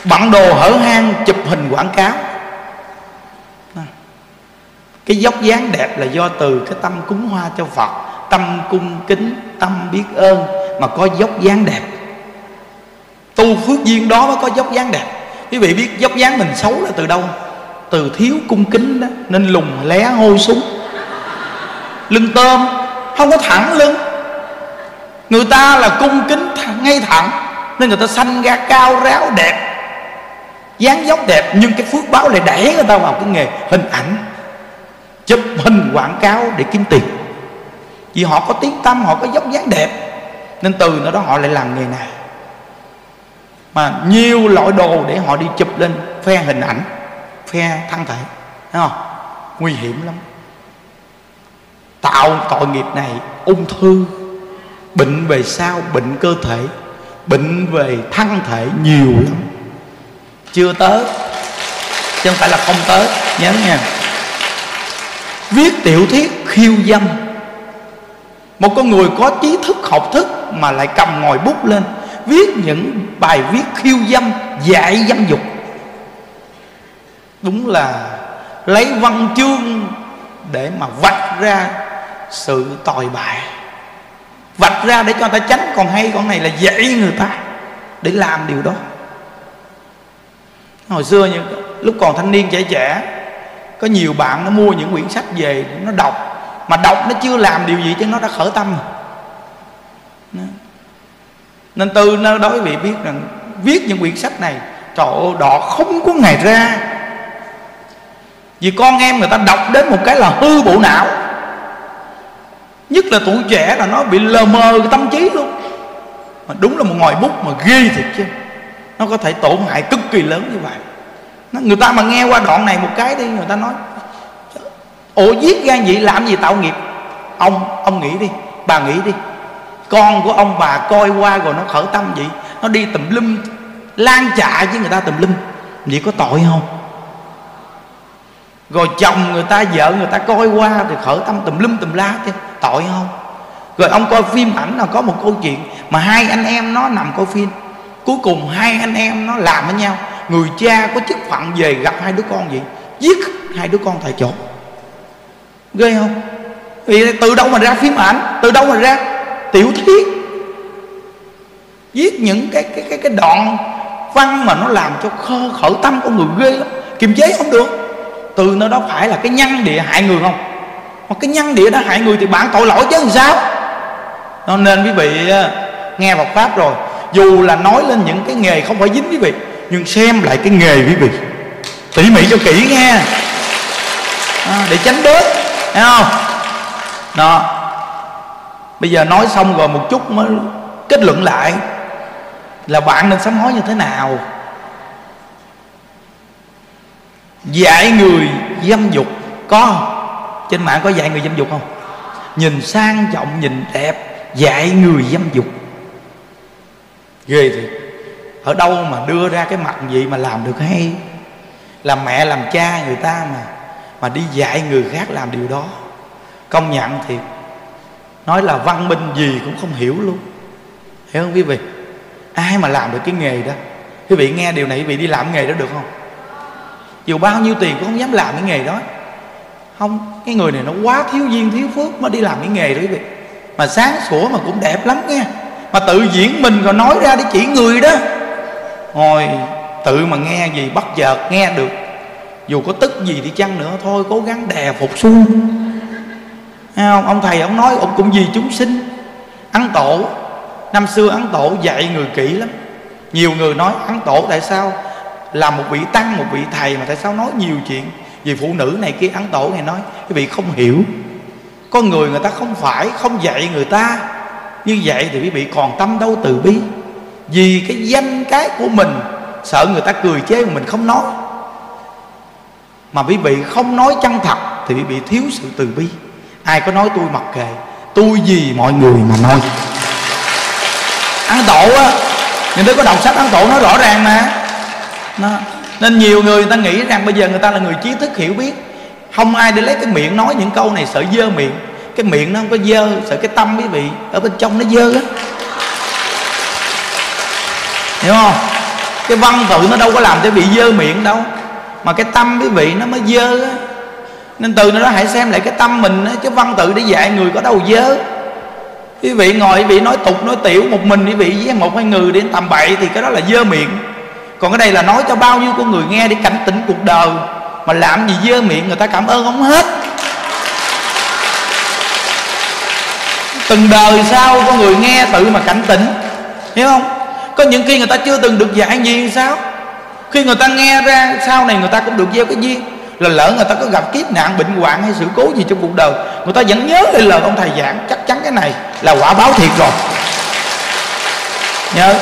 Bận đồ hở hang chụp hình quảng cáo. Cái dốc dáng đẹp là do từ cái tâm cúng hoa cho phật tâm cung kính, tâm biết ơn, mà có dốc dáng đẹp. Tu phước duyên đó mới có dốc dáng đẹp. Quý vị biết dốc dáng mình xấu là từ đâu? Từ thiếu cung kính đó, nên lùng lé hôi súng lưng tôm, không có thẳng lưng. Người ta là cung kính ngay thẳng, nên người ta sanh ra cao ráo đẹp, dáng dốc đẹp. Nhưng cái phước báo lại đẩy người ta vào cái nghề hình ảnh, chụp hình quảng cáo để kiếm tiền vì họ có tiếng tâm, họ có dốc dáng đẹp, nên từ nó đó họ lại làm nghề này. Mà nhiều loại đồ để họ đi chụp lên phe hình ảnh, phe thân thể, thấy không? Nguy hiểm lắm. Tạo tội nghiệp này ung thư, bệnh về sao bệnh cơ thể, bệnh về thân thể nhiều lắm. Chưa tới, chứ không phải là không tới, nhớ nha. Viết tiểu thuyết khiêu dâm một con người có trí thức, học thức mà lại cầm ngòi bút lên, viết những bài viết khiêu dâm, dạy dâm dục. Đúng là lấy văn chương để mà vạch ra sự tồi bại. Vạch ra để cho người ta tránh. Còn hay, con này là dạy người ta để làm điều đó. Hồi xưa như lúc còn thanh niên trẻ trẻ, có nhiều bạn nó mua những quyển sách về, nó đọc mà đọc nó chưa làm điều gì chứ nó đã khởi tâm. Nên tư nó đối vị biết rằng viết những quyển sách này, trời ơi không có ngày ra. Vì con em người ta đọc đến một cái là hư bộ não. Nhất là tuổi trẻ là nó bị lờ mờ cái tâm trí luôn. Mà đúng là một ngòi bút mà ghê thiệt chứ. Nó có thể tổn hại cực kỳ lớn như vậy. Người ta mà nghe qua đoạn này một cái đi, người ta nói ổ giết gan vậy làm gì tạo nghiệp? Ông ông nghĩ đi, bà nghĩ đi. Con của ông bà coi qua rồi nó khởi tâm vậy, nó đi tùm lum, lan chạ với người ta tùm lum. Vậy có tội không? Rồi chồng người ta, vợ người ta coi qua thì khởi tâm tùm lum tùm lá chứ, tội không? Rồi ông coi phim ảnh là có một câu chuyện mà hai anh em nó nằm coi phim, cuối cùng hai anh em nó làm với nhau. Người cha có chức phận về gặp hai đứa con vậy, giết hai đứa con tại chỗ ghê không? Vì từ đâu mà ra phim ảnh từ đâu mà ra tiểu thuyết. Viết những cái cái cái cái đoạn văn mà nó làm cho khơ khởi tâm con người ghê lắm. Kiềm chế không được. Từ nơi đó phải là cái nhân địa hại người không? Mà cái nhân địa đã hại người thì bạn tội lỗi chứ làm sao? Nó nên quý vị nghe Phật pháp rồi. Dù là nói lên những cái nghề không phải dính quý vị nhưng xem lại cái nghề quý vị. Tỉ mỉ cho kỹ nghe. À, để tránh bớt thấy không? Đó. Bây giờ nói xong rồi một chút mới kết luận lại là bạn nên sám hối như thế nào. Dạy người dâm dục. Có trên mạng có dạy người dâm dục không? Nhìn sang trọng, nhìn đẹp, dạy người dâm dục. Ghê thiệt. Ở đâu mà đưa ra cái mặt gì mà làm được hay? Làm mẹ, làm cha người ta mà mà đi dạy người khác làm điều đó. Công nhận thì nói là văn minh gì cũng không hiểu luôn. Hiểu không quý vị? Ai mà làm được cái nghề đó? Quý vị nghe điều này, quý vị đi làm nghề đó được không? Dù bao nhiêu tiền cũng không dám làm cái nghề đó. Không, cái người này nó quá thiếu duyên, thiếu phước mới đi làm cái nghề đó quý vị. Mà sáng sủa mà cũng đẹp lắm nghe. Mà tự diễn mình rồi nói ra để chỉ người đó. Ngồi tự mà nghe gì bất chợt nghe được dù có tức gì đi chăng nữa thôi, cố gắng đè phục xuống. Không? ông thầy ông nói ông cũng vì chúng sinh. Ăn tổ, năm xưa ăn tổ dạy người kỹ lắm. Nhiều người nói ăn tổ tại sao là một vị tăng, một vị thầy mà tại sao nói nhiều chuyện? Vì phụ nữ này kia ăn tổ này nói, cái vị không hiểu. Có người người ta không phải, không dạy người ta. Như vậy thì quý vị còn tâm đâu từ bi. Vì cái danh cái của mình, sợ người ta cười chế mà mình không nói mà quý vị không nói chân thật thì quý vị thiếu sự từ bi. Ai có nói tôi mặc kệ tôi gì mọi người mà nói. Ăn tổ á người ta có đọc sách ăn tổ nói rõ ràng mà. Nó, nên nhiều người người ta nghĩ rằng bây giờ người ta là người trí thức hiểu biết. Không ai để lấy cái miệng nói những câu này sợ dơ miệng. Cái miệng nó không có dơ sợ cái tâm quý vị ở bên trong nó dơ á. Hiểu không? Cái văn tự nó đâu có làm cho bị dơ miệng đâu mà cái tâm quý vị nó mới dơ á. Nên từ đó hãy xem lại cái tâm mình á, chứ văn tự để dạy người có đâu dơ. Quý vị ngồi, quý vị nói tục, nói tiểu, một mình quý vị với một hai người đến tầm bậy thì cái đó là dơ miệng. Còn cái đây là nói cho bao nhiêu con người nghe để cảnh tỉnh cuộc đời. Mà làm gì dơ miệng, người ta cảm ơn không hết. Từng đời sau con người nghe tự mà cảnh tỉnh. Hiểu không? Có những khi người ta chưa từng được dạy gì sao? Khi người ta nghe ra sau này người ta cũng được gieo cái duyên. Là lỡ người ta có gặp kiếp nạn, bệnh hoạn hay sự cố gì trong cuộc đời, người ta vẫn nhớ lại lời ông thầy giảng, chắc chắn cái này là quả báo thiệt rồi. Nhớ.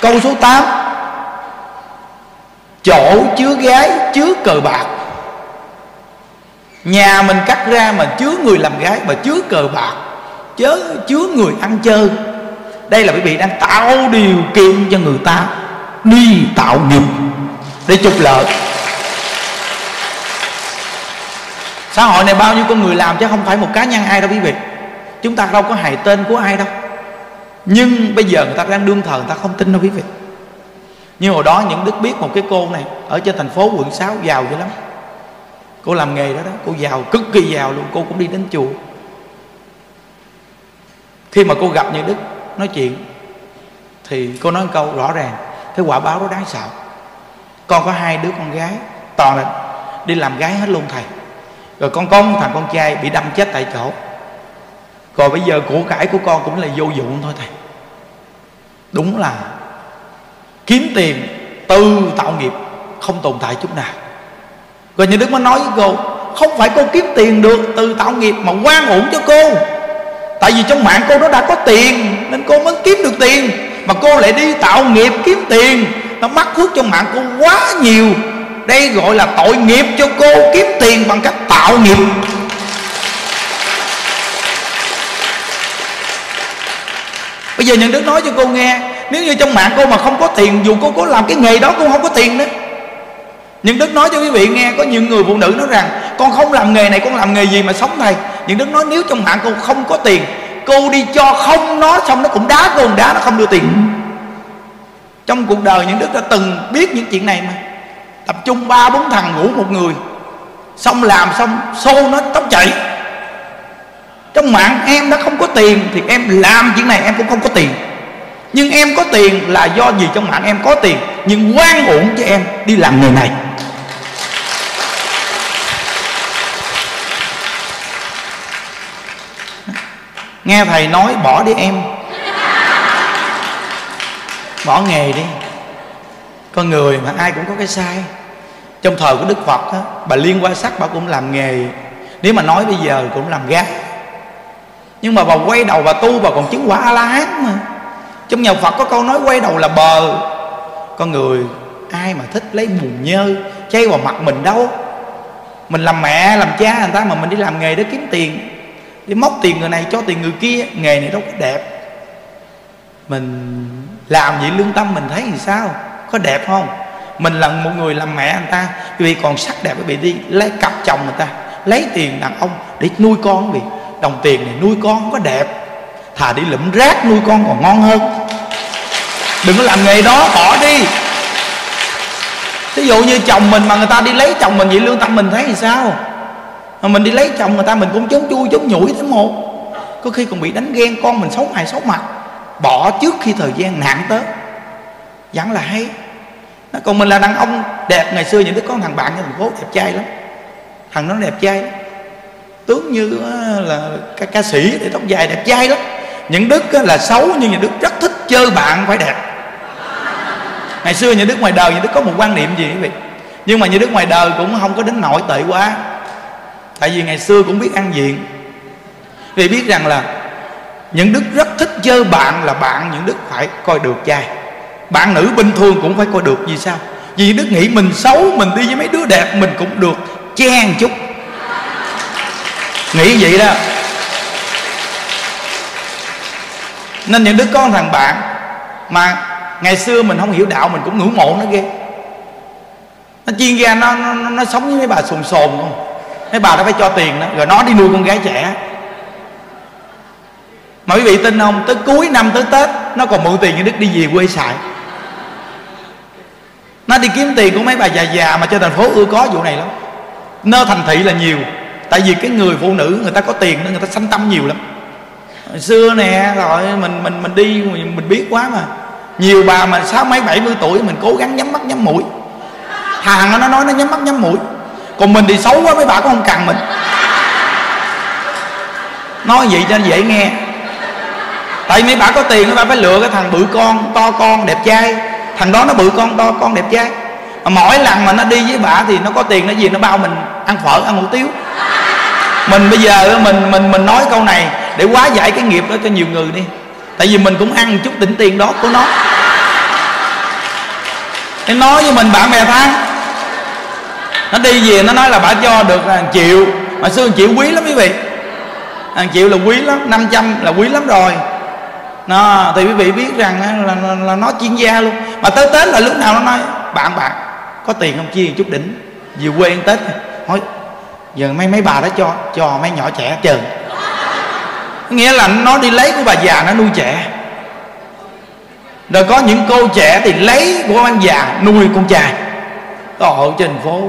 Câu số 8 chỗ chứa gái, chứa cờ bạc. Nhà mình cắt ra mà chứa người làm gái mà chứa cờ bạc, chớ chứa người ăn chơi. Đây là quý vị đang tạo điều kiện cho người ta đi tạo nghiệp. Để trục lợi. Xã hội này bao nhiêu con người làm chứ không phải một cá nhân ai đâu quý vị. Chúng ta đâu có hài tên của ai đâu. Nhưng bây giờ người ta đang đương thờ người ta không tin đâu quý vị. Nhưng hồi đó những đức biết một cái cô này, ở trên thành phố quận 6 giàu dữ lắm. Cô làm nghề đó đó, cô giàu, cực kỳ giàu luôn, cô cũng đi đến chùa. Khi mà cô gặp như đức nói chuyện, thì cô nói một câu rõ ràng cái quả báo đó đáng sợ. Con có hai đứa con gái toàn là đi làm gái hết luôn thầy. Rồi con có một thằng con trai bị đâm chết tại chỗ. Rồi bây giờ của cải của con cũng là vô dụng thôi thầy. Đúng là kiếm tiền từ tạo nghiệp không tồn tại chút nào. Rồi như đức mới nói với cô, không phải cô kiếm tiền được từ tạo nghiệp mà quan ổn cho cô. Tại vì trong mạng cô nó đã có tiền nên cô mới kiếm được tiền mà cô lại đi tạo nghiệp kiếm tiền. Nó mắc phước trong mạng cô quá nhiều. Đây gọi là tội nghiệp cho cô kiếm tiền bằng cách tạo nghiệp. Bây giờ những đức nói cho cô nghe, nếu như trong mạng cô mà không có tiền, dù cô có làm cái nghề đó, cô không có tiền nữa. Những đức nói cho quý vị nghe, có những người phụ nữ nói rằng, con không làm nghề này, con làm nghề gì mà sống thầy những đức nói, nếu trong mạng cô không có tiền cô đi cho không nó, xong nó cũng đá cô đá, nó không đưa tiền. Trong cuộc đời những đức đã từng biết những chuyện này mà. Tập trung ba bốn thằng ngủ một người. Xong làm xong, xô nó tóc chảy. Trong mạng em đã không có tiền thì em làm chuyện này em cũng không có tiền. Nhưng em có tiền là do gì trong mạng em có tiền. Nhưng quan ổn cho em đi làm nghề này. Nghe thầy nói bỏ đi em. Bỏ nghề đi. Con người mà ai cũng có cái sai. Trong thời của đức phật đó, bà liên quan sắc bà cũng làm nghề. Nếu mà nói bây giờ cũng làm gác nhưng mà bà quay đầu bà tu bà còn chứng quả a la hán mà. Trong nhà phật có câu nói quay đầu là bờ. Con người ai mà thích lấy bùn nhơ chay vào mặt mình đâu. Mình làm mẹ làm cha người ta mà mình đi làm nghề để kiếm tiền đi móc tiền người này cho tiền người kia, nghề này đâu có đẹp. Mình làm vậy lương tâm mình thấy thì sao? Có đẹp không? Mình là một người làm mẹ anh ta, vì còn sắc đẹp quý vị đi, lấy cặp chồng người ta, lấy tiền đàn ông để nuôi con vì đồng tiền này nuôi con không có đẹp, thà đi lụm rác nuôi con còn ngon hơn. Đừng có làm nghề đó, bỏ đi. Ví dụ như chồng mình mà người ta đi lấy chồng mình vậy, lương tâm mình thấy thì sao? Mà mình đi lấy chồng người ta mình cũng chống chui chống nhủi thế một có khi còn bị đánh ghen con mình xấu hài xấu mặt. Bỏ trước khi thời gian nạn tới. Vẫn là hay. Nó còn mình là đàn ông đẹp ngày xưa những đứa con thằng bạn trong thành phố đẹp trai lắm. Thằng nó đẹp trai lắm. Tướng như là ca, ca sĩ để tóc dài đẹp trai lắm. Những đức là xấu nhưng những đức rất thích chơi bạn phải đẹp. Ngày xưa những đức ngoài đời những đức có một quan niệm gì quý vị? Nhưng mà những đức ngoài đời cũng không có đến nội tệ quá tại vì ngày xưa cũng biết ăn diện. Vì biết rằng là những đức rất thích chơi bạn là bạn những đức phải coi được trai bạn nữ bình thường cũng phải coi được vì sao? Vì đức nghĩ mình xấu mình đi với mấy đứa đẹp mình cũng được chen chút. Nghĩ vậy đó. Nên những đứa con thằng bạn mà ngày xưa mình không hiểu đạo mình cũng ngưỡng mộ nó ghê. Nó chuyên gia nó, nó, nó sống với mấy bà sồn sồn. không mấy bà đó phải cho tiền đó. Rồi nó đi nuôi con gái trẻ. Mà quý vị tin không? Tới cuối năm tới tết nó còn mượn tiền cho đức đi về quê xài. Nó đi kiếm tiền của mấy bà già già mà cho thành phố ưa có vụ này lắm. Nơi thành thị là nhiều. Tại vì cái người phụ nữ người ta có tiền nên người ta sanh tâm nhiều lắm. Hồi xưa nè rồi mình mình mình đi mình, mình biết quá mà. Nhiều bà mà sáu mấy bảy mươi tuổi mình cố gắng nhắm mắt nhắm mũi. Thằng nó nói nó nhắm mắt nhắm mũi còn mình thì xấu quá, mấy bà cũng không cần mình. Nói vậy cho dễ nghe. Tại mấy bà có tiền, mấy bà phải lựa cái thằng bự con, to con, đẹp trai. Thằng đó nó bự con, to con, đẹp trai. Mà mỗi lần mà nó đi với bà thì nó có tiền, nó gì, nó bao mình ăn phở, ăn hủ tiếu. Mình bây giờ mình mình mình nói câu này để hóa giải cái nghiệp đó cho nhiều người đi. Tại vì mình cũng ăn chút đỉnh tiền đó của nó. Nó nói với mình, bạn bè than nó đi về nó nói là bà cho được là triệu. Mà xưa triệu quý lắm quý vị. Hàng triệu là quý lắm 500 là quý lắm rồi. Nó thì quý vị biết rằng là, là, là nó chuyên gia luôn. Mà tới tết là lúc nào nó nói bạn bạn có tiền không chia chút đỉnh? Về quê ăn tết hỏi giờ mấy mấy bà đó cho cho mấy nhỏ trẻ chờ. Nghĩa là nó đi lấy của bà già nó nuôi trẻ. Rồi có những cô trẻ thì lấy của anh già nuôi con trai. Ở trên phố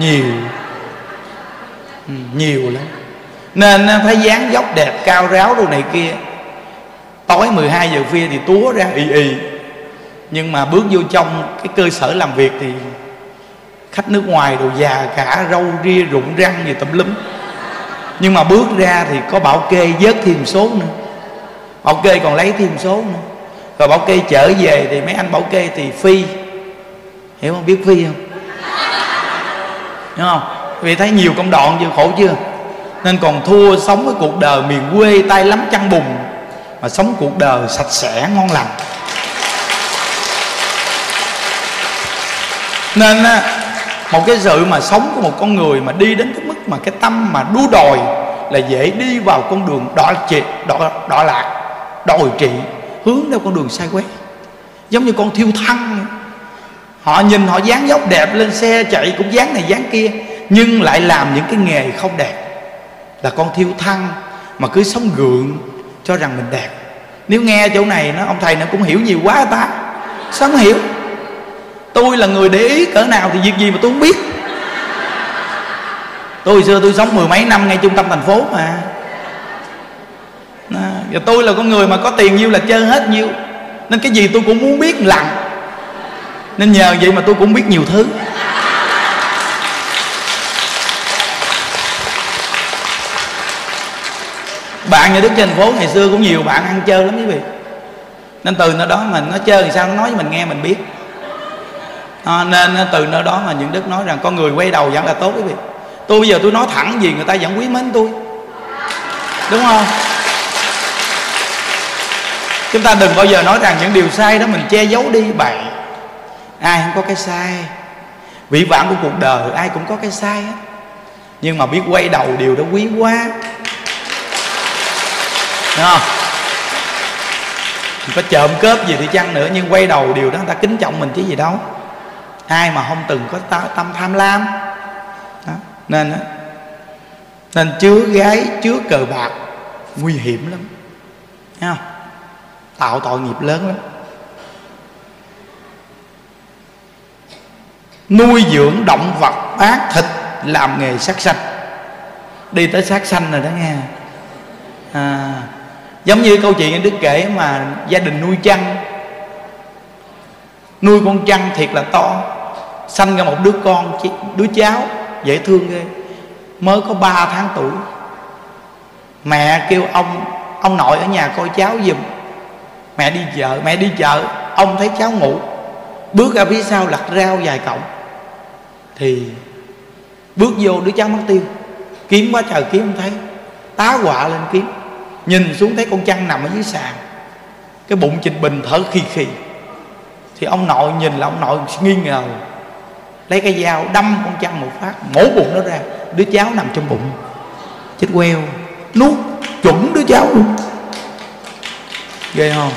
nhiều. Ừ, nhiều lắm. Nên thấy dáng dốc đẹp, cao ráo đồ này kia. Tối 12 giờ khuya thì túa ra y y. Nhưng mà bước vô trong cái cơ sở làm việc thì khách nước ngoài đồ già cả râu ria rụng răng gì tùm lum. Nhưng mà bước ra thì có bảo kê vớt thêm số nữa. Bảo kê còn lấy thêm số nữa. Rồi bảo kê trở về thì mấy anh bảo kê thì phi. Hiểu không? Biết phi không? Đúng không? Vì thấy nhiều công đoạn chưa? Khổ chưa? Nên còn thua sống với cuộc đời miền quê tay lắm chăn bùn mà sống cuộc đời sạch sẽ ngon lành. Nên một cái sự mà sống của một con người mà đi đến cái mức mà cái tâm mà đu đòi là dễ đi vào con đường đỏ trị đỏ, đỏ lạc đòi trị hướng theo con đường sai quét. Giống như con thiêu thân họ nhìn, họ dáng dốc đẹp lên xe chạy, cũng dáng này dáng kia, nhưng lại làm những cái nghề không đẹp. Là con thiêu thân mà cứ sống gượng cho rằng mình đẹp. Nếu nghe chỗ này, nó, ông thầy nó cũng hiểu nhiều quá ta. Sao không hiểu? Tôi là người để ý cỡ nào thì việc gì mà tôi không biết. Tôi xưa tôi sống mười mấy năm ngay trung tâm thành phố mà. Và tôi là con người mà có tiền nhiêu là chơi hết nhiêu. Nên cái gì tôi cũng muốn biết lần nên nhờ vậy mà tôi cũng biết nhiều thứ. Bạn nhà đức trên thành phố ngày xưa cũng nhiều bạn ăn chơi lắm quý vị. Nên từ nơi đó mình nó chơi thì sao? Nó nói với mình nghe mình biết. À, nên từ nơi đó mà những đức nói rằng con người quay đầu vẫn là tốt quý vị. Tôi bây giờ tôi nói thẳng gì người ta vẫn quý mến tôi. Đúng không? Chúng ta đừng bao giờ nói rằng những điều sai đó mình che giấu đi bậy ai không có cái sai. Vĩ vãng của cuộc đời, ai cũng có cái sai hết. Nhưng mà biết quay đầu điều đó quý quá. Đúng không? Mình có trộm cướp gì thì chăng nữa, nhưng quay đầu điều đó người ta kính trọng mình chứ gì đâu. Ai mà không từng có tâm tham lam. Đó. nên nên chứa gái, chứa cờ bạc, nguy hiểm lắm. Thấy không? Tạo tội nghiệp lớn lắm. Nuôi dưỡng động vật bán thịt làm nghề sát sanh. Đi tới sát sanh rồi đó nghe. À, giống như câu chuyện anh đức kể mà gia đình nuôi chăn. Nuôi con chăn thiệt là to sanh ra một đứa con đứa cháu dễ thương ghê. Mới có 3 tháng tuổi. Mẹ kêu ông ông nội ở nhà coi cháu giùm. Mẹ đi chợ mẹ đi chợ ông thấy cháu ngủ. Bước ra phía sau lặt rau vài cọng thì bước vô đứa cháu mất tiêu. Kiếm quá trời kiếm không thấy. Tá quạ lên kiếm. Nhìn xuống thấy con chăn nằm ở dưới sàn. Cái bụng trịnh bình thở khì khì. Thì ông nội nhìn là ông nội nghi ngờ. Lấy cái dao đâm con chăn một phát, mổ bụng nó ra. Đứa cháu nằm trong bụng. Chết queo. Nuốt, chuẩn đứa cháu luôn. Ghê không?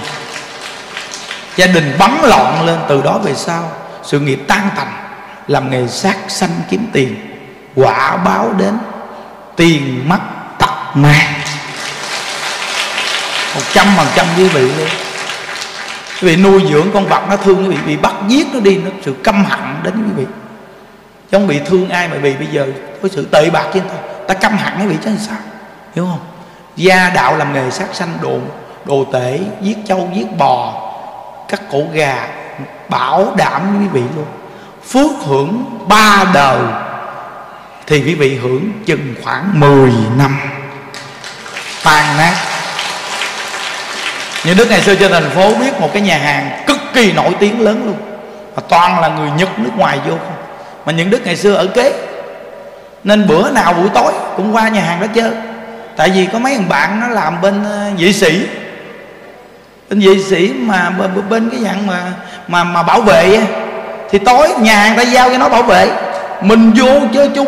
Gia đình bắn loạn lên từ đó về sau, sự nghiệp tan tành làm nghề sát sanh kiếm tiền, quả báo đến tiền mất tật mang một trăm phần trăm quý vị luôn. Quý vị nuôi dưỡng con vật nó thương quý vị bị bắt giết nó đi, nó sự căm hận đến quý vị. Giống bị thương ai mà vì bây giờ có sự tệ bạc với ta. Ta căm hận quý vị chứ sao? Hiểu không? Gia đạo làm nghề sát sanh đồ đồ tể, giết trâu, giết bò, cắt cổ gà, bảo đảm quý vị luôn phước hưởng ba đời, thì quý vị hưởng chừng khoảng 10 năm. Tan nát. Những đức ngày xưa trên thành phố biết một cái nhà hàng cực kỳ nổi tiếng lớn luôn. Mà toàn là người nhật nước ngoài vô không. Mà những đức ngày xưa ở kế. Nên bữa nào buổi tối cũng qua nhà hàng đó chơi. Tại vì có mấy thằng bạn nó làm bên ờ, vệ sĩ. Bên vệ sĩ mà, bên cái dạng mà mà mà bảo vệ thì tối, nhà hàng ta giao cho nó bảo vệ. Mình vô chơi chung.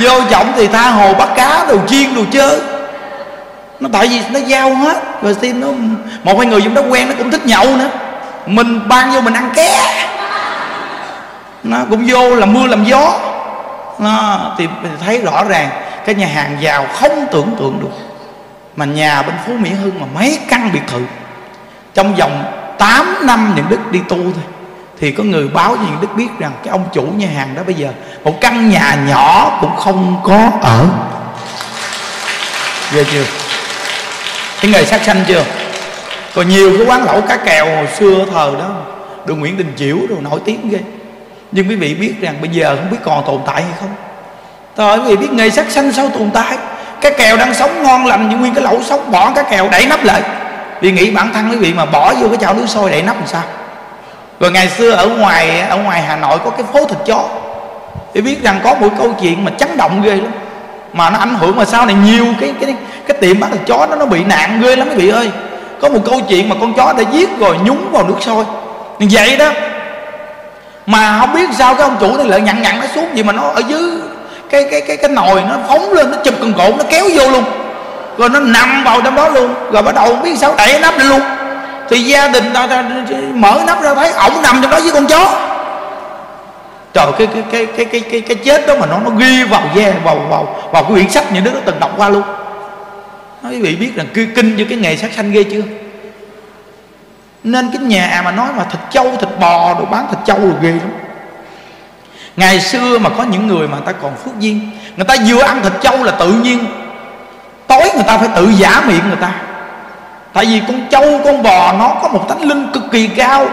Vô trọng thì tha hồ bắt cá, đồ chiên, đồ chơi. Nó tại vì nó giao hết. Rồi xin nó, một hai người trong đó quen, nó cũng thích nhậu nữa. Mình ban vô mình ăn ké. Nó cũng vô làm mưa làm gió. Nó, thì thấy rõ ràng, cái nhà hàng giàu không tưởng tượng được. Mà nhà bên phú mỹ hưng mà mấy căn biệt thự. Trong vòng 8 năm những đức đi tu thôi thì có người báo cho những đức biết rằng cái ông chủ nhà hàng đó bây giờ, một căn nhà nhỏ cũng không có ở. Ghê chưa? Cái nghề sát sanh chưa? Còn nhiều cái quán lẩu cá kèo hồi xưa thời đó đường Nguyễn Đình Chiểu rồi nổi tiếng ghê. Nhưng quý vị biết rằng bây giờ không biết còn tồn tại hay không? Thôi quý vị biết nghề sát sanh sao tồn tại? Cái kèo đang sống ngon lành, Nhưng nguyên cái lẩu sống bỏ cái kèo đẩy nắp lại. Vì nghĩ bản thân quý vị mà bỏ vô cái chảo nước sôi đẩy nắp làm sao? Rồi ngày xưa ở ngoài ở ngoài Hà Nội có cái phố thịt chó. Thì biết rằng có một câu chuyện mà chấn động ghê lắm. Mà nó ảnh hưởng mà sau này nhiều cái cái cái tiệm bán thịt chó nó nó bị nạn ghê lắm quý vị ơi. Có một câu chuyện mà con chó đã giết rồi nhúng vào nước sôi. Như vậy đó. Mà không biết sao cái ông chủ này lại nhặn nhặn nó xuống gì mà nó ở dưới cái cái cái cái nồi nó phóng lên, nó chụp cần cổ nó kéo vô luôn. Rồi nó nằm vào trong đó luôn. Rồi bắt đầu không biết sao đẩy nắp lên luôn thì gia đình ta, ta, mở nắp ra thấy ổng nằm trong đó với con chó. Trời cái cái cái cái cái cái, cái chết đó mà nó nó ghi vào da vào vào vào cái quyển sách những đứa nó từng đọc qua luôn. Nói quý vị biết rằng kinh như cái nghề sát sanh ghê chưa? Nên cái nhà mà nói mà thịt trâu thịt bò đồ bán thịt trâu rồi ghê lắm. Ngày xưa mà có những người mà người ta còn phước duyên người ta vừa ăn thịt trâu là tự nhiên tối người ta phải tự giả miệng người ta tại vì con trâu, con bò nó có một tánh linh cực kỳ cao.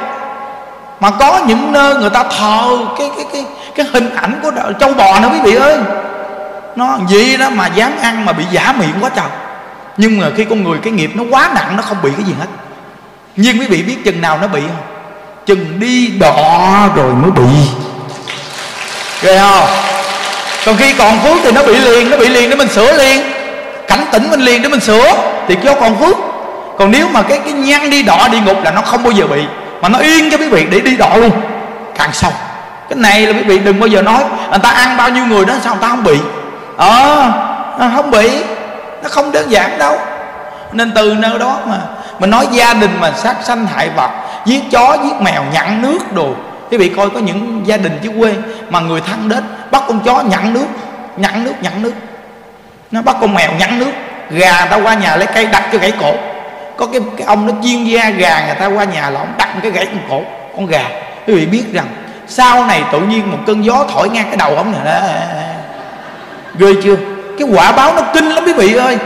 Mà có những nơi người ta thờ cái cái cái cái hình ảnh của trâu bò nữa quý vị ơi. Nó gì đó mà dám ăn mà bị giả miệng quá trời. Nhưng mà khi con người, cái nghiệp nó quá nặng, nó không bị cái gì hết. Nhưng quý vị biết chừng nào nó bị không? Chừng đi đọ rồi mới bị. Ghê không? Còn khi còn phước thì nó bị liền, nó bị liền để mình sửa liền. Cảnh tỉnh mình liền để mình sửa. Thì cho còn phước còn nếu mà cái cái nhăn đi đỏ địa ngục là nó không bao giờ bị mà nó yên cho quý vị để đi đỏ luôn càng sâu. Cái này là quý vị đừng bao giờ nói người ta ăn bao nhiêu người đó sao người ta không bị? Ờ à, không bị nó không đơn giản đâu. Nên từ nơi đó mà mình nói gia đình mà sát sanh hại vật giết chó giết mèo nhặn nước đồ. Quý vị coi có những gia đình chứ quê mà người thân đến bắt con chó nhặn nước nhặn nước nhặn nước. Nó bắt con mèo nhặn nước gà ta qua nhà lấy cây đặt cho gãy cổ có cái, cái ông nó chiên da gà người ta qua nhà là ông đặt cái gãy con cổ con gà. Quý vị biết rằng sau này tự nhiên một cơn gió thổi ngang cái đầu ông này đó à, à, à. ghê chưa? Cái quả báo nó kinh lắm quý vị ơi.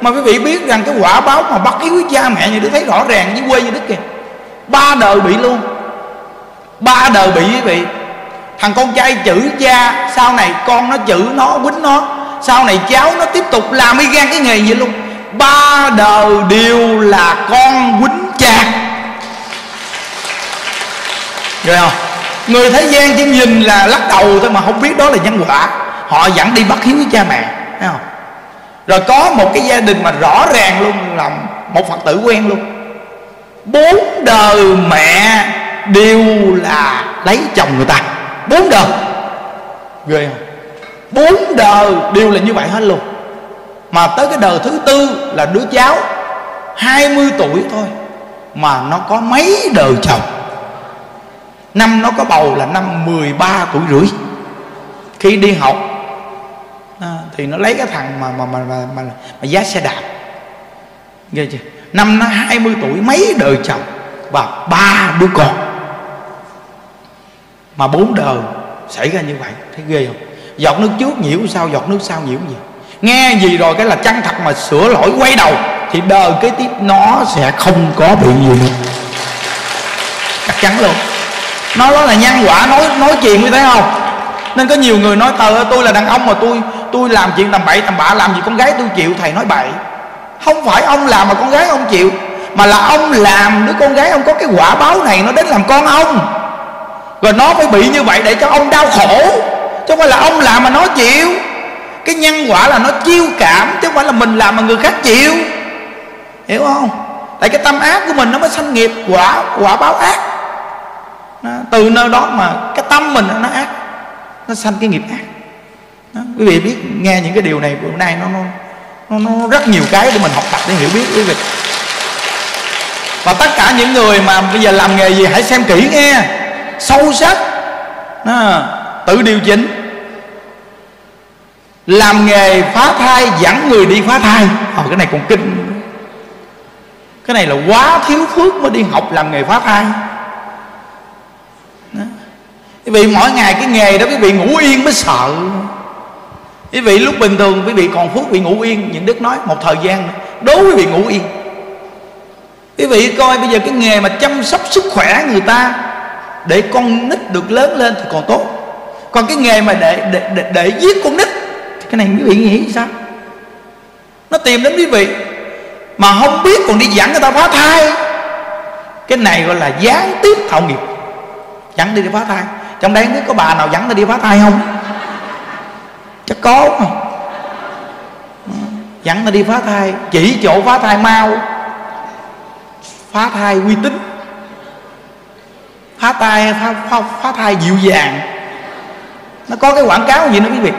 Mà quý vị biết rằng cái quả báo mà bắt yếu với cha mẹ như đứa thấy rõ ràng với quê như đức kìa. Ba đời bị luôn. Ba đời bị quý vị. Thằng con trai chữ cha sau này con nó chữ nó quýnh nó. Sau này cháu nó tiếp tục làm y gan cái nghề vậy luôn ba đời đều là con quýnh cha rồi không? Người thế gian chỉ nhìn là lắc đầu thôi mà không biết đó là nhân quả. Họ dẫn đi bắt hiếu với cha mẹ, thấy không? Rồi có một cái gia đình mà rõ ràng luôn là một phật tử quen luôn. Bốn đời mẹ đều là lấy chồng người ta. Bốn đời. Ghê không? Bốn đời đều là như vậy hết luôn mà tới cái đời thứ tư là đứa cháu 20 tuổi thôi mà nó có mấy đời chồng. Năm nó có bầu là năm 13 tuổi rưỡi. Khi đi học à, thì nó lấy cái thằng mà mà mà mà, mà, mà giá xe đạp. Nghe chưa? Năm nó 20 tuổi mấy đời chồng và ba đứa con. Mà bốn đời xảy ra như vậy. Thấy ghê không? Giọt nước trước nhiễu sao giọt nước sau nhiễu gì? Nghe gì rồi cái là chăng thật mà sửa lỗi quay đầu, thì đời kế tiếp nó sẽ không có bị gì nữa. Chắc chắn luôn. Nó đó là nhân quả, nói nói chuyện như thế không? Nên có nhiều người nói tờ tôi là đàn ông mà tôi tôi làm chuyện tầm bậy, tầm bạ, làm gì con gái tôi chịu, thầy nói bậy. Không phải ông làm mà con gái ông chịu, mà là ông làm đứa con gái ông có cái quả báo này nó đến làm con ông. Rồi nó phải bị như vậy để cho ông đau khổ, chứ không phải là ông làm mà nó chịu cái nhân quả là nó chiêu cảm chứ không phải là mình làm mà người khác chịu. Hiểu không? Tại cái tâm ác của mình nó mới sanh nghiệp quả quả báo ác. Nó, từ nơi đó mà cái tâm mình nó ác nó sanh cái nghiệp ác. Đó, quý vị biết nghe những cái điều này bữa nay nó nó nó rất nhiều cái để mình học tập để hiểu biết quý vị. Và tất cả những người mà bây giờ làm nghề gì hãy xem kỹ nghe sâu sắc. Nó, tự điều chỉnh làm nghề phá thai dẫn người đi phá thai. Ờ cái này còn kinh. Cái này là quá thiếu phước mới đi học làm nghề phá thai. Đó. quý vị mỗi ngày cái nghề đó quý vị ngủ yên mới sợ. Quý vị lúc bình thường quý vị còn phước bị ngủ yên. Những đức nói một thời gian đố quý vị ngủ yên. Quý vị coi bây giờ cái nghề mà chăm sóc sức khỏe người ta để con nít được lớn lên thì còn tốt. Còn cái nghề mà để để để, để giết con nít cái này quý vị nghĩ sao? Nó tìm đến quý vị mà không biết còn đi dẫn người ta phá thai. Cái này gọi là gián tiếp thạo nghiệp. Dẫn đi đi phá thai. Trong đây biết có bà nào dẫn ta đi phá thai không? Chắc có mà. Dẫn ta đi phá thai. Chỉ chỗ phá thai mau. Phá thai uy tín. Phá thai phá, phá, phá thai dịu dàng. Nó có cái quảng cáo gì nữa quý vị?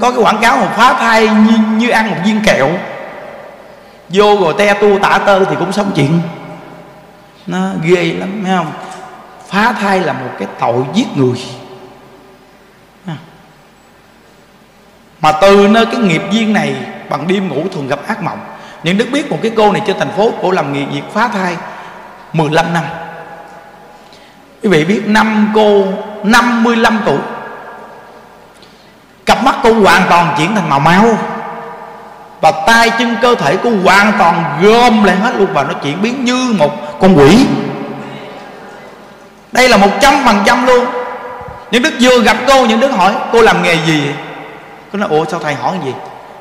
Có cái quảng cáo mà phá thai như, như ăn một viên kẹo. Vô rồi te tu tả tơ thì cũng xong chuyện. Nó ghê lắm thấy không? Phá thai là một cái tội giết người. Mà từ nơi cái nghiệp duyên này bằng đêm ngủ thường gặp ác mộng. Những đức biết một cái cô này trên thành phố cô làm nghiệp việc phá thai 15 năm. Quý vị biết năm cô 55 tuổi cặp mắt cô hoàn toàn chuyển thành màu máu. Và tay chân cơ thể cô hoàn toàn gom lại hết luôn và nó chuyển biến như một con quỷ. Đây là một trăm phần trăm luôn. Những đức vừa gặp cô những đức hỏi cô làm nghề gì cô nói ủa sao thầy hỏi gì?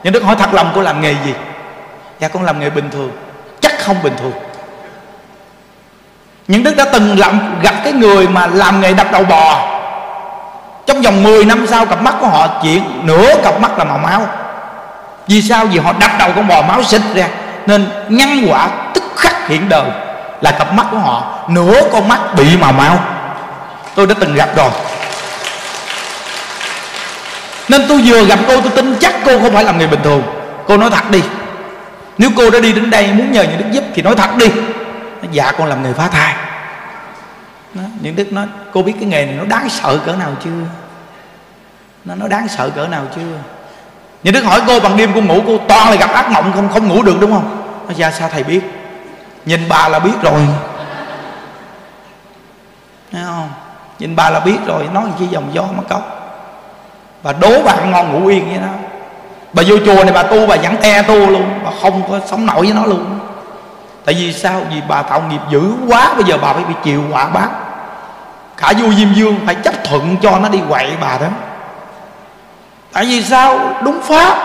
Những đức hỏi thật lòng cô làm nghề gì? Dạ con làm nghề bình thường. Chắc không bình thường. Những đức đã từng làm, gặp cái người mà làm nghề đập đầu bò trong vòng 10 năm sau cặp mắt của họ chuyển, nửa cặp mắt là màu máu. Vì sao? Vì họ đập đầu con bò máu xịt ra. Nên nhân quả tức khắc hiện đời là cặp mắt của họ, nửa con mắt bị màu máu. Tôi đã từng gặp rồi. Nên tôi vừa gặp cô, tôi tin chắc cô không phải làm người bình thường. Cô nói thật đi. Nếu cô đã đi đến đây muốn nhờ những đức giúp thì nói thật đi. Dạ con làm người phá thai đó, những đức nói cô biết cái nghề này nó đáng sợ cỡ nào chưa? Nó nó đáng sợ cỡ nào chưa? Những đức hỏi cô bằng đêm cô ngủ cô toàn là gặp ác mộng không không ngủ được đúng không? Nó ra dạ, sao thầy biết? Nhìn bà là biết rồi. Thấy không? Nhìn bà là biết rồi nói chi dòng gió mà cốc bà đố bà ngon ngủ yên với nó bà vô chùa này bà tu bà vẫn te tu luôn bà không có sống nổi với nó luôn tại vì sao? Vì bà tạo nghiệp dữ quá, bây giờ bà phải bị chịu quả báo cả vua diêm dương phải chấp thuận cho nó đi quậy bà đó. Tại vì sao? Đúng pháp.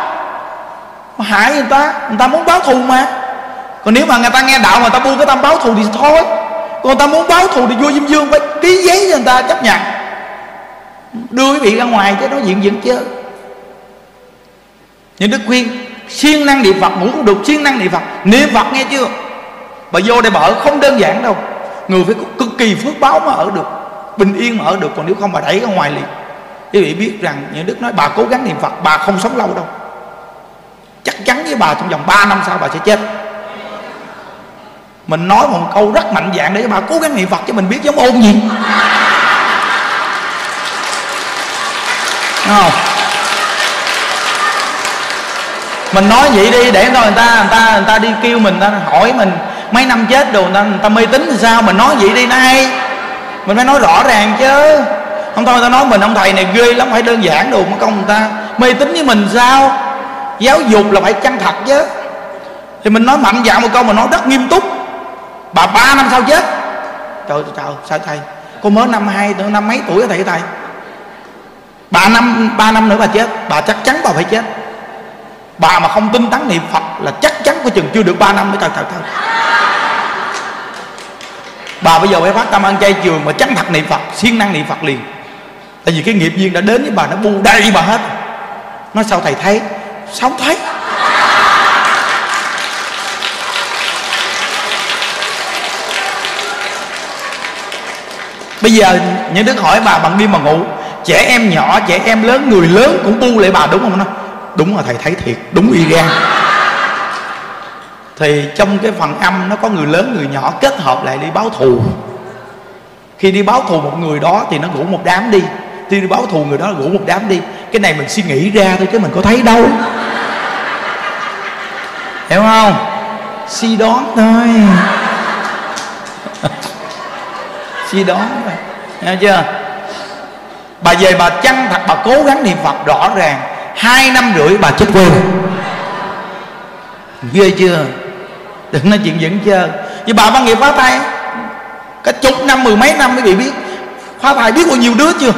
Mà hại người ta người ta muốn báo thù mà. Còn nếu mà người ta nghe đạo mà ta buông cái tâm báo thù thì thôi. Còn người ta muốn báo thù thì vua diêm dương phải ký giấy cho người ta, chấp nhận. Đưa quý vị ra ngoài chứ nói diện diện chứ những đức khuyên, siêng năng niệm phật ngủ cũng được, siêng năng niệm phật. Niệm phật nghe chưa? Bà vô đây bà ở không đơn giản đâu. Người phải có cực kỳ phước báo mà ở được, bình yên mà ở được. Còn nếu không bà đẩy ra ngoài liền. Quý vị biết rằng những đức nói bà cố gắng niệm phật, bà không sống lâu đâu. Chắc chắn với bà trong vòng 3 năm sau bà sẽ chết. Mình nói một câu rất mạnh dạng để cho bà cố gắng niệm phật cho mình biết giống ôn gì. Đúng không? Mình nói vậy đi để thôi người ta người ta người ta đi kêu mình ta hỏi mình mấy năm chết đồ người ta, người ta mê tín thì sao mình nói vậy đi nay mình phải nói rõ ràng chứ. Không thôi người ta nói mình ông thầy này ghê lắm phải đơn giản đồ mà công người ta. Mê tín với mình sao? Giáo dục là phải chân thật chứ. Thì mình nói mạnh dạn một câu mà nói rất nghiêm túc. Bà ba năm sau chết. Trời trời sao thầy? Cô mới năm hai năm mấy tuổi thầy thầy? Ba năm ba năm nữa bà chết. Bà chắc chắn bà phải chết. Bà mà không tin tán niệm phật là chắc chắn có chừng chưa được ba năm mới trời trời trời bà bây giờ phải phát tâm ăn chay trường mà chánh thật niệm phật, siêng năng niệm phật liền. Tại vì cái nghiệp duyên đã đến với bà, nó bu đầy bà hết. Nói sao thầy thấy? Sống thấy? Bây giờ những đứa hỏi bà bằng đêm mà ngủ, trẻ em nhỏ, trẻ em lớn, người lớn cũng bu lại bà, đúng không? Nó, đúng là thầy, thấy thiệt, đúng y gan thì trong cái phần âm nó có người lớn người nhỏ kết hợp lại đi báo thù. Khi đi báo thù một người đó thì nó ngủ một đám đi. Khi đi báo thù người đó là ngủ một đám đi. Cái này mình suy nghĩ ra thôi chứ mình có thấy đâu. Hiểu không? Suy đoán thôi. Suy đoán thôi. Hiểu chưa? Bà về bà chăng thật, bà cố gắng niệm phật rõ ràng. Hai năm rưỡi bà chết quên ghê chưa? Đừng nói chuyện dẫn chơi. Vì bà văn nghiệp phá thai cả chục năm, mười mấy năm mới bị biết. Phá thai biết bao nhiêu đứa chưa?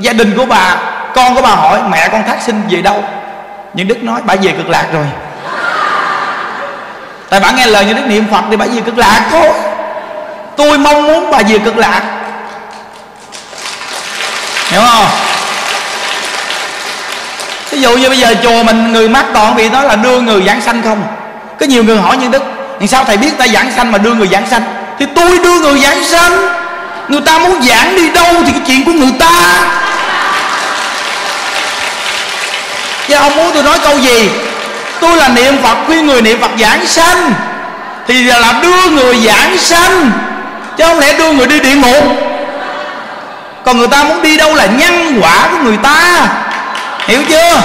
Gia đình của bà, con của bà hỏi, mẹ con thác sinh về đâu? Nhưng đức nói, bà về cực lạc rồi. Tại bà nghe lời như đức niệm phật thì bà về cực lạc thôi. Tôi mong muốn bà về cực lạc. Hiểu không? Ví dụ như bây giờ chùa mình người mắc toàn vì đó là đưa người giảng sanh không? Có nhiều người hỏi như đức thì sao thầy biết ta giảng sanh mà đưa người giảng sanh? Thì tôi đưa người giảng sanh. Người ta muốn giảng đi đâu thì cái chuyện của người ta. Chứ ông muốn tôi nói câu gì? Tôi là niệm phật, khuyên người niệm phật giảng sanh. Thì là đưa người giảng sanh, chứ không lẽ đưa người đi địa ngục? Còn người ta muốn đi đâu là nhân quả của người ta? Hiểu chưa?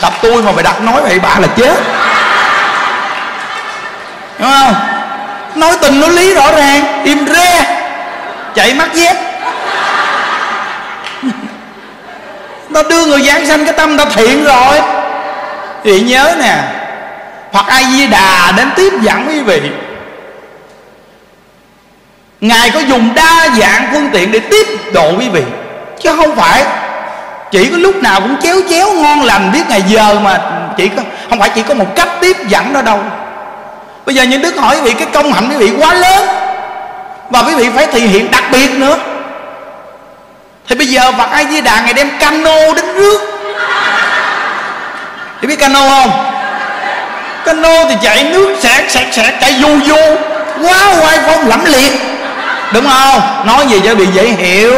Tập tôi mà mày đặt nói vậy, bà là chết. Đúng không? Nói tình nói lý rõ ràng, im re. Chạy mắt dép. Nó đưa người giảng sanh cái tâm ta thiện rồi. Thì nhớ nè, hoặc ai di đà đến tiếp dẫn quý vị ngài có dùng đa dạng phương tiện để tiếp độ quý vị. Chứ không phải chỉ có lúc nào cũng chéo chéo ngon lành biết ngày giờ mà chỉ có, không phải chỉ có một cách tiếp dẫn đó đâu. Bây giờ những đức hỏi quý vị, cái công hạnh quý vị quá lớn và quý vị phải thể hiện đặc biệt nữa. Thì bây giờ Phật A Di Đà ngày đem cano đến rước. Thì biết cano không? Cano thì chạy nước sẹt sẹt sẹt chạy vô vô. Quá hoài phong lẫm liệt đúng không? Nói gì cho bị dễ hiểu.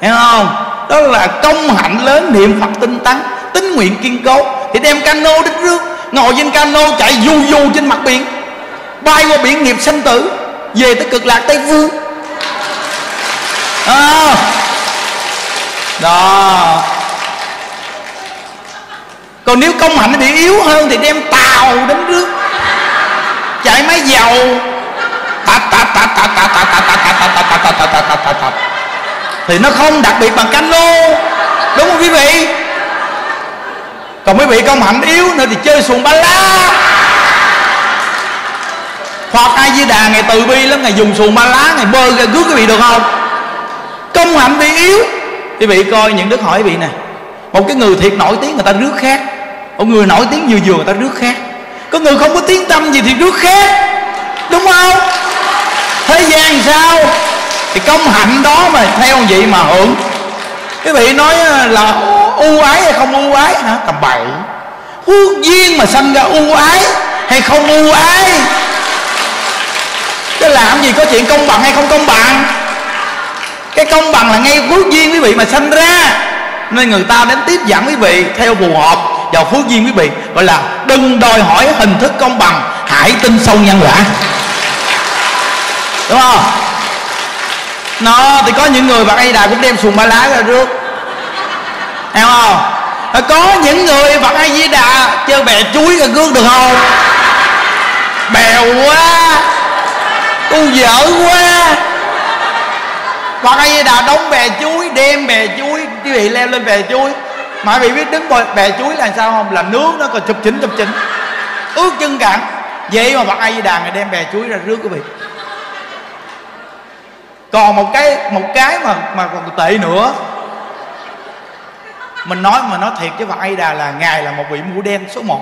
Hiểu không? Đó là công hạnh lớn niệm phật tinh tấn tính nguyện kiên cố thì đem cano đến rước ngồi trên cano chạy du du trên mặt biển bay qua biển nghiệp sanh tử về tới cực lạc tây phương. À, đó. Còn nếu công hạnh bị yếu hơn thì đem tàu đến rước chạy máy dầu thì nó không đặc biệt bằng cano đúng không quý vị? Còn quý vị công hạnh yếu nữa thì chơi xuồng ba lá. Hoặc ai di đà ngày từ bi lắm, ngày dùng xuồng ba lá, ngày bơi ra cứu quý vị được không? Công hạnh bị yếu. Quý vị coi những đức hỏi quý vị nè một cái người thiệt nổi tiếng người ta rước khác. Một người nổi tiếng vừa vừa người ta rước khác. Có người không có tiếng tâm gì thì rước khác. Đúng không? Thế gian sao? Thì công hạnh đó mà theo vậy mà hưởng. Quý vị nói ờ, là ưu ái hay không ưu ái hả? Tầm bậy. Phước duyên mà sanh ra ưu ái hay không ưu ái. Cái làm gì có chuyện công bằng hay không công bằng? Cái công bằng là ngay phước duyên quý vị mà sanh ra. Nên người ta đến tiếp dẫn quý vị theo phù hợp vào phước duyên quý vị. Gọi là đừng đòi hỏi hình thức công bằng. Hãy tin sâu nhân quả đúng không? Nó, thì có những người bạn ai đà cũng đem xuồng ba lá ra rước. Hiểu không? Có những người mặc a di đà chơi bè chuối ra rước được không? Bèo quá. Tu dở quá. Phật ai di đà đóng bè chuối, đem bè chuối, quý vị leo lên bè chuối. Mà quý vị biết đứng bè chuối là sao không? Là nước nó còn chụp chỉnh chụp chỉnh. Ướt chân cạn vậy mà phật ai di đà đem bè chuối ra rước, quý vị còn một cái một cái mà mà còn tệ nữa. Mình nói mà nói thiệt chứ Phật A Đà là ngài là một vị mũ đen số 1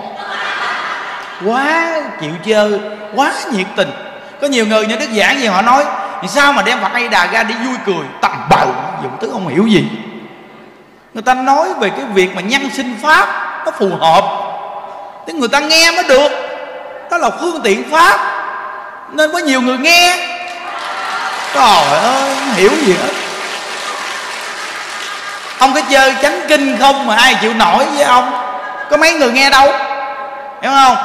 quá chịu chơi, quá nhiệt tình. Có nhiều người như đức giảng gì họ nói, thì sao mà đem Phật A Đà ra để vui cười? Tầm bầu dụng thứ không hiểu gì. Người ta nói về cái việc mà nhân sinh pháp nó phù hợp. Thì người ta nghe mới được. Đó là phương tiện pháp. Nên có nhiều người nghe trời ơi, không hiểu gì hết. Ông có chơi chánh kinh không mà ai chịu nổi với ông? Có mấy người nghe đâu? Hiểu không?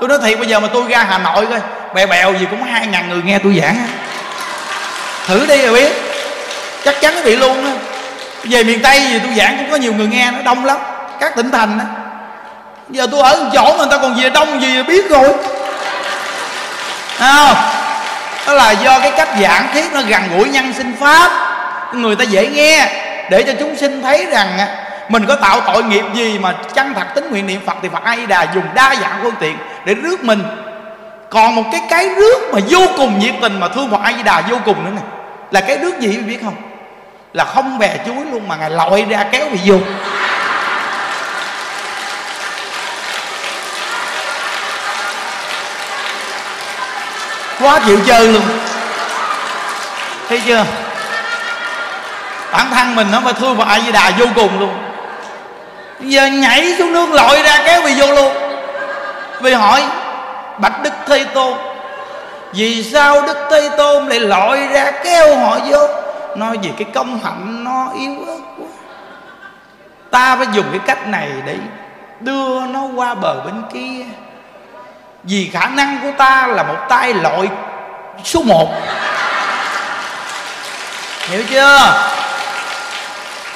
Tôi nói thiệt, bây giờ mà tôi ra hà nội coi bèo bèo gì cũng hai ngàn người nghe tôi giảng thử đi rồi biết. Chắc chắn bị luôn á. Về miền tây gì tôi giảng cũng có nhiều người nghe, nó đông lắm. Các tỉnh thành á. Giờ tôi ở chỗ mà người ta còn về đông gì biết rồi. Không? Đó là do cái cách giảng thuyết nó gần gũi nhân sinh pháp. Người ta dễ nghe, để cho chúng sinh thấy rằng mình có tạo tội nghiệp gì mà chân thật tính nguyện niệm phật thì phật a di đà dùng đa dạng phương tiện để rước mình. Còn một cái cái rước mà vô cùng nhiệt tình mà thương phật a di đà vô cùng nữa này là cái rước gì biết không? Là không bè chuối luôn mà ngài lội ra kéo bị vô. Quá chịu chơi luôn. Thấy chưa? Bản thân mình nó phải thương vào a di đà vô cùng luôn. Giờ nhảy xuống nước lội ra kéo bị vô luôn. Vì hỏi, bạch đức thế tôn, vì sao đức thế tôn lại lội ra kéo họ vô? Nói vì cái công hạnh nó yếu ớt quá. Ta phải dùng cái cách này để đưa nó qua bờ bên kia vì khả năng của ta là một tay lội số một. Hiểu chưa?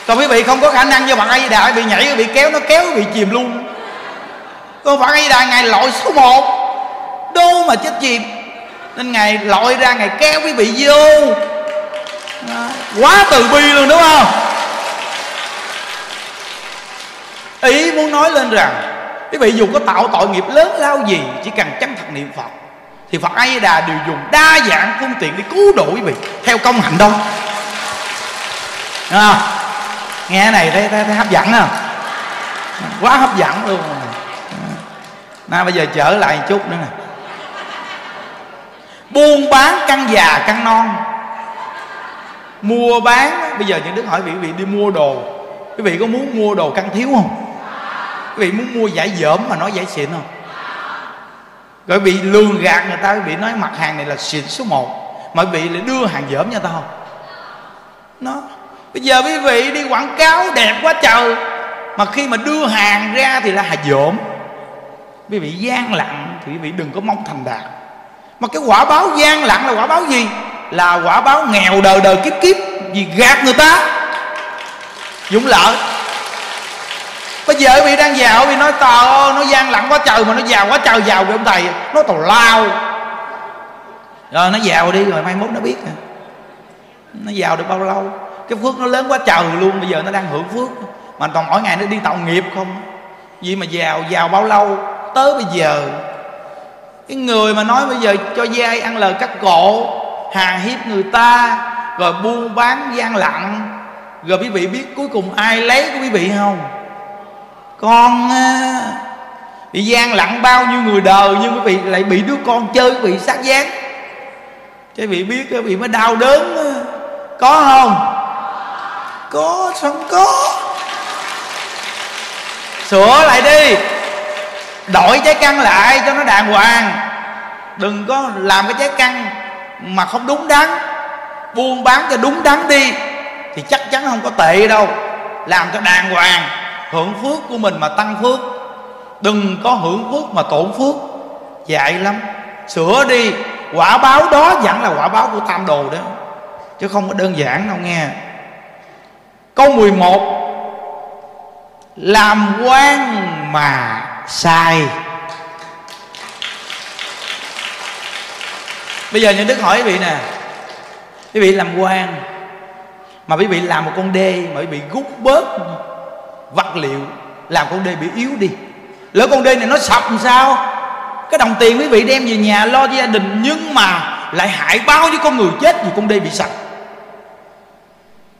Còn quý vị không có khả năng cho bạn ai đà bị nhảy, bị kéo, nó kéo, bị chìm luôn. Còn bạn ai đà ngày lội số một, đô mà chết chìm. Nên ngày lội ra, ngày kéo quý vị vô. Quá từ bi luôn, đúng không? Ý muốn nói lên rằng quý vị dù có tạo tội nghiệp lớn lao gì chỉ cần chân thật niệm phật thì phật a di đà đều dùng đa dạng phương tiện để cứu độ quý vị theo công hạnh đâu à, nghe này thấy, thấy, thấy hấp dẫn không? Quá hấp dẫn luôn. Na bây giờ trở lại một chút nữa nè. Buôn bán căn già căn non. Mua bán bây giờ những đức hỏi quý vị đi mua đồ. Quý vị có muốn mua đồ căn thiếu không? Quý vị muốn mua giải dởm mà nói giải xịn không? Quý vị lường gạt người ta quý vị nói mặt hàng này là xịn số 1 mà quý vị lại đưa hàng dởm cho ta không? Nó, bây giờ quý vị đi quảng cáo đẹp quá trời, mà khi mà đưa hàng ra thì là hàng dởm. Quý vị gian lặng thì quý vị đừng có mong thành đạt. Mà cái quả báo gian lặng là quả báo gì? Là quả báo nghèo đời đời kiếp kiếp vì gạt người ta. Dũng lợi bây giờ bị đang giàu bị nói tờ nó gian lặng quá trời mà nó giàu quá trời giàu kìa ông thầy. Nó tào lao. Rồi nó giàu đi rồi mai mốt nó biết à. Nó giàu được bao lâu? Cái phước nó lớn quá trời luôn, bây giờ nó đang hưởng phước. Mà toàn mỗi ngày nó đi tạo nghiệp không? Gì mà giàu giàu bao lâu? Tới bây giờ. Cái người mà nói bây giờ cho dai ăn lời cắt cổ, hà hiếp người ta, rồi buôn bán gian lặng rồi quý vị biết cuối cùng ai lấy của quý vị không? Con bị gian lặng bao nhiêu người đời nhưng quý vị lại bị đứa con chơi, quý vị sát giác cái vị biết cái vị mới đau đớn có không? Có sao không có. Sửa lại đi. Đổi trái căn lại cho nó đàng hoàng. Đừng có làm cái trái căn mà không đúng đắn. Buôn bán cho đúng đắn đi, thì chắc chắn không có tệ đâu. Làm cho đàng hoàng hưởng phước của mình mà tăng phước. Đừng có hưởng phước mà tổn phước. Dạy lắm. Sửa đi. Quả báo đó vẫn là quả báo của tam đồ đó. Chứ không có đơn giản đâu nghe. Câu 11 làm quan mà sai. Bây giờ những đức hỏi quý vị nè. Quý vị làm quan mà quý vị làm một con đê mà quý vị rút bớt vật liệu, làm con đê bị yếu đi. Lỡ con đê này nó sập làm sao? Cái đồng tiền quý vị đem về nhà lo cho gia đình, nhưng mà lại hại bao nhiêu con người chết vì con đê bị sập.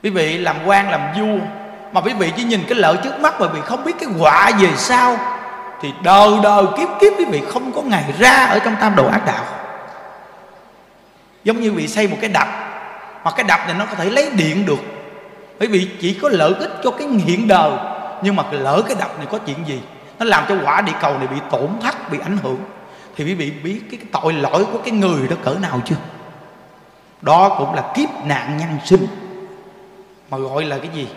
Quý vị làm quan, làm vua, mà quý vị chỉ nhìn cái lợi trước mắt mà quý vị không biết cái quả về sau, thì đời đời kiếp kiếp quý vị không có ngày ra ở trong tam đồ ác đạo. Giống như bị xây một cái đập, mà cái đập này nó có thể lấy điện được. Bởi vì chỉ có lợi ích cho cái hiện đời nhưng mà lỡ cái đập này có chuyện gì? Nó làm cho quả địa cầu này bị tổn thất bị ảnh hưởng. Thì quý vị biết cái, tội lỗi của cái người đó cỡ nào chưa? Đó cũng là kiếp nạn nhân sinh. Mà gọi là cái gì?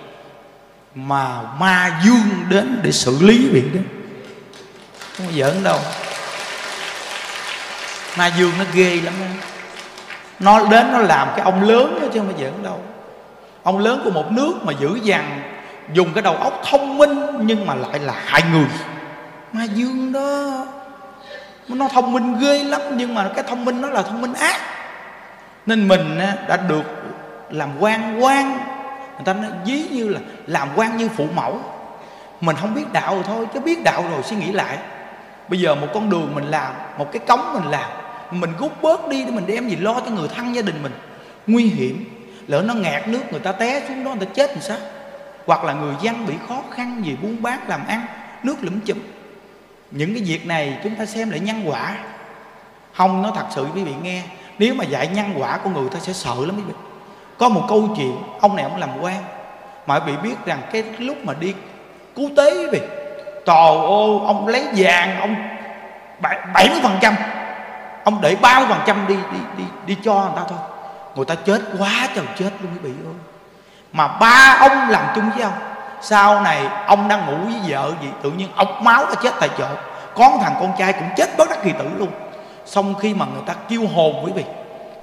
Mà ma dương đến để xử lý việc đó. Không có giỡn đâu. Ma dương nó ghê lắm đó. nó đến nó làm cái ông lớn đó chứ không có giỡn đâu. Ông lớn của một nước mà dữ dằn dùng cái đầu óc thông minh nhưng mà lại là hại người. Ma dương đó, nó thông minh ghê lắm, nhưng mà cái thông minh nó là thông minh ác. Nên mình đã được làm quan quan. Người ta nói, ví như là làm quan như phụ mẫu. Mình không biết đạo rồi thôi, chứ biết đạo rồi suy nghĩ lại. Bây giờ một con đường mình làm, một cái cống mình làm, mình rút bớt đi để mình đem gì lo cho người thân gia đình mình. Nguy hiểm, lỡ nó ngạt nước người ta té xuống đó, người ta chết thì sao? Hoặc là người dân bị khó khăn vì buôn bán làm ăn, nước lũm chụm những cái việc này chúng ta xem lại nhân quả. Không nó thật sự quý vị nghe, nếu mà dạy nhân quả của người ta sẽ sợ lắm quý vị. Có một câu chuyện, ông này ông làm quan, mà bị vị biết rằng cái lúc mà đi cứu tế quý vị tò ô ông lấy vàng, ông bảy mươi phần trăm, ông để ba mươi phần trăm đi đi đi đi cho người ta thôi. Người ta chết quá trời chết luôn quý vị ơi mà ba ông làm chung với ông. Sau này ông đang ngủ với vợ gì, tự nhiên ọc máu đã chết tại chỗ. Con thằng con trai cũng chết bất đắc kỳ tử luôn. Xong khi mà người ta kêu hồn quý vị,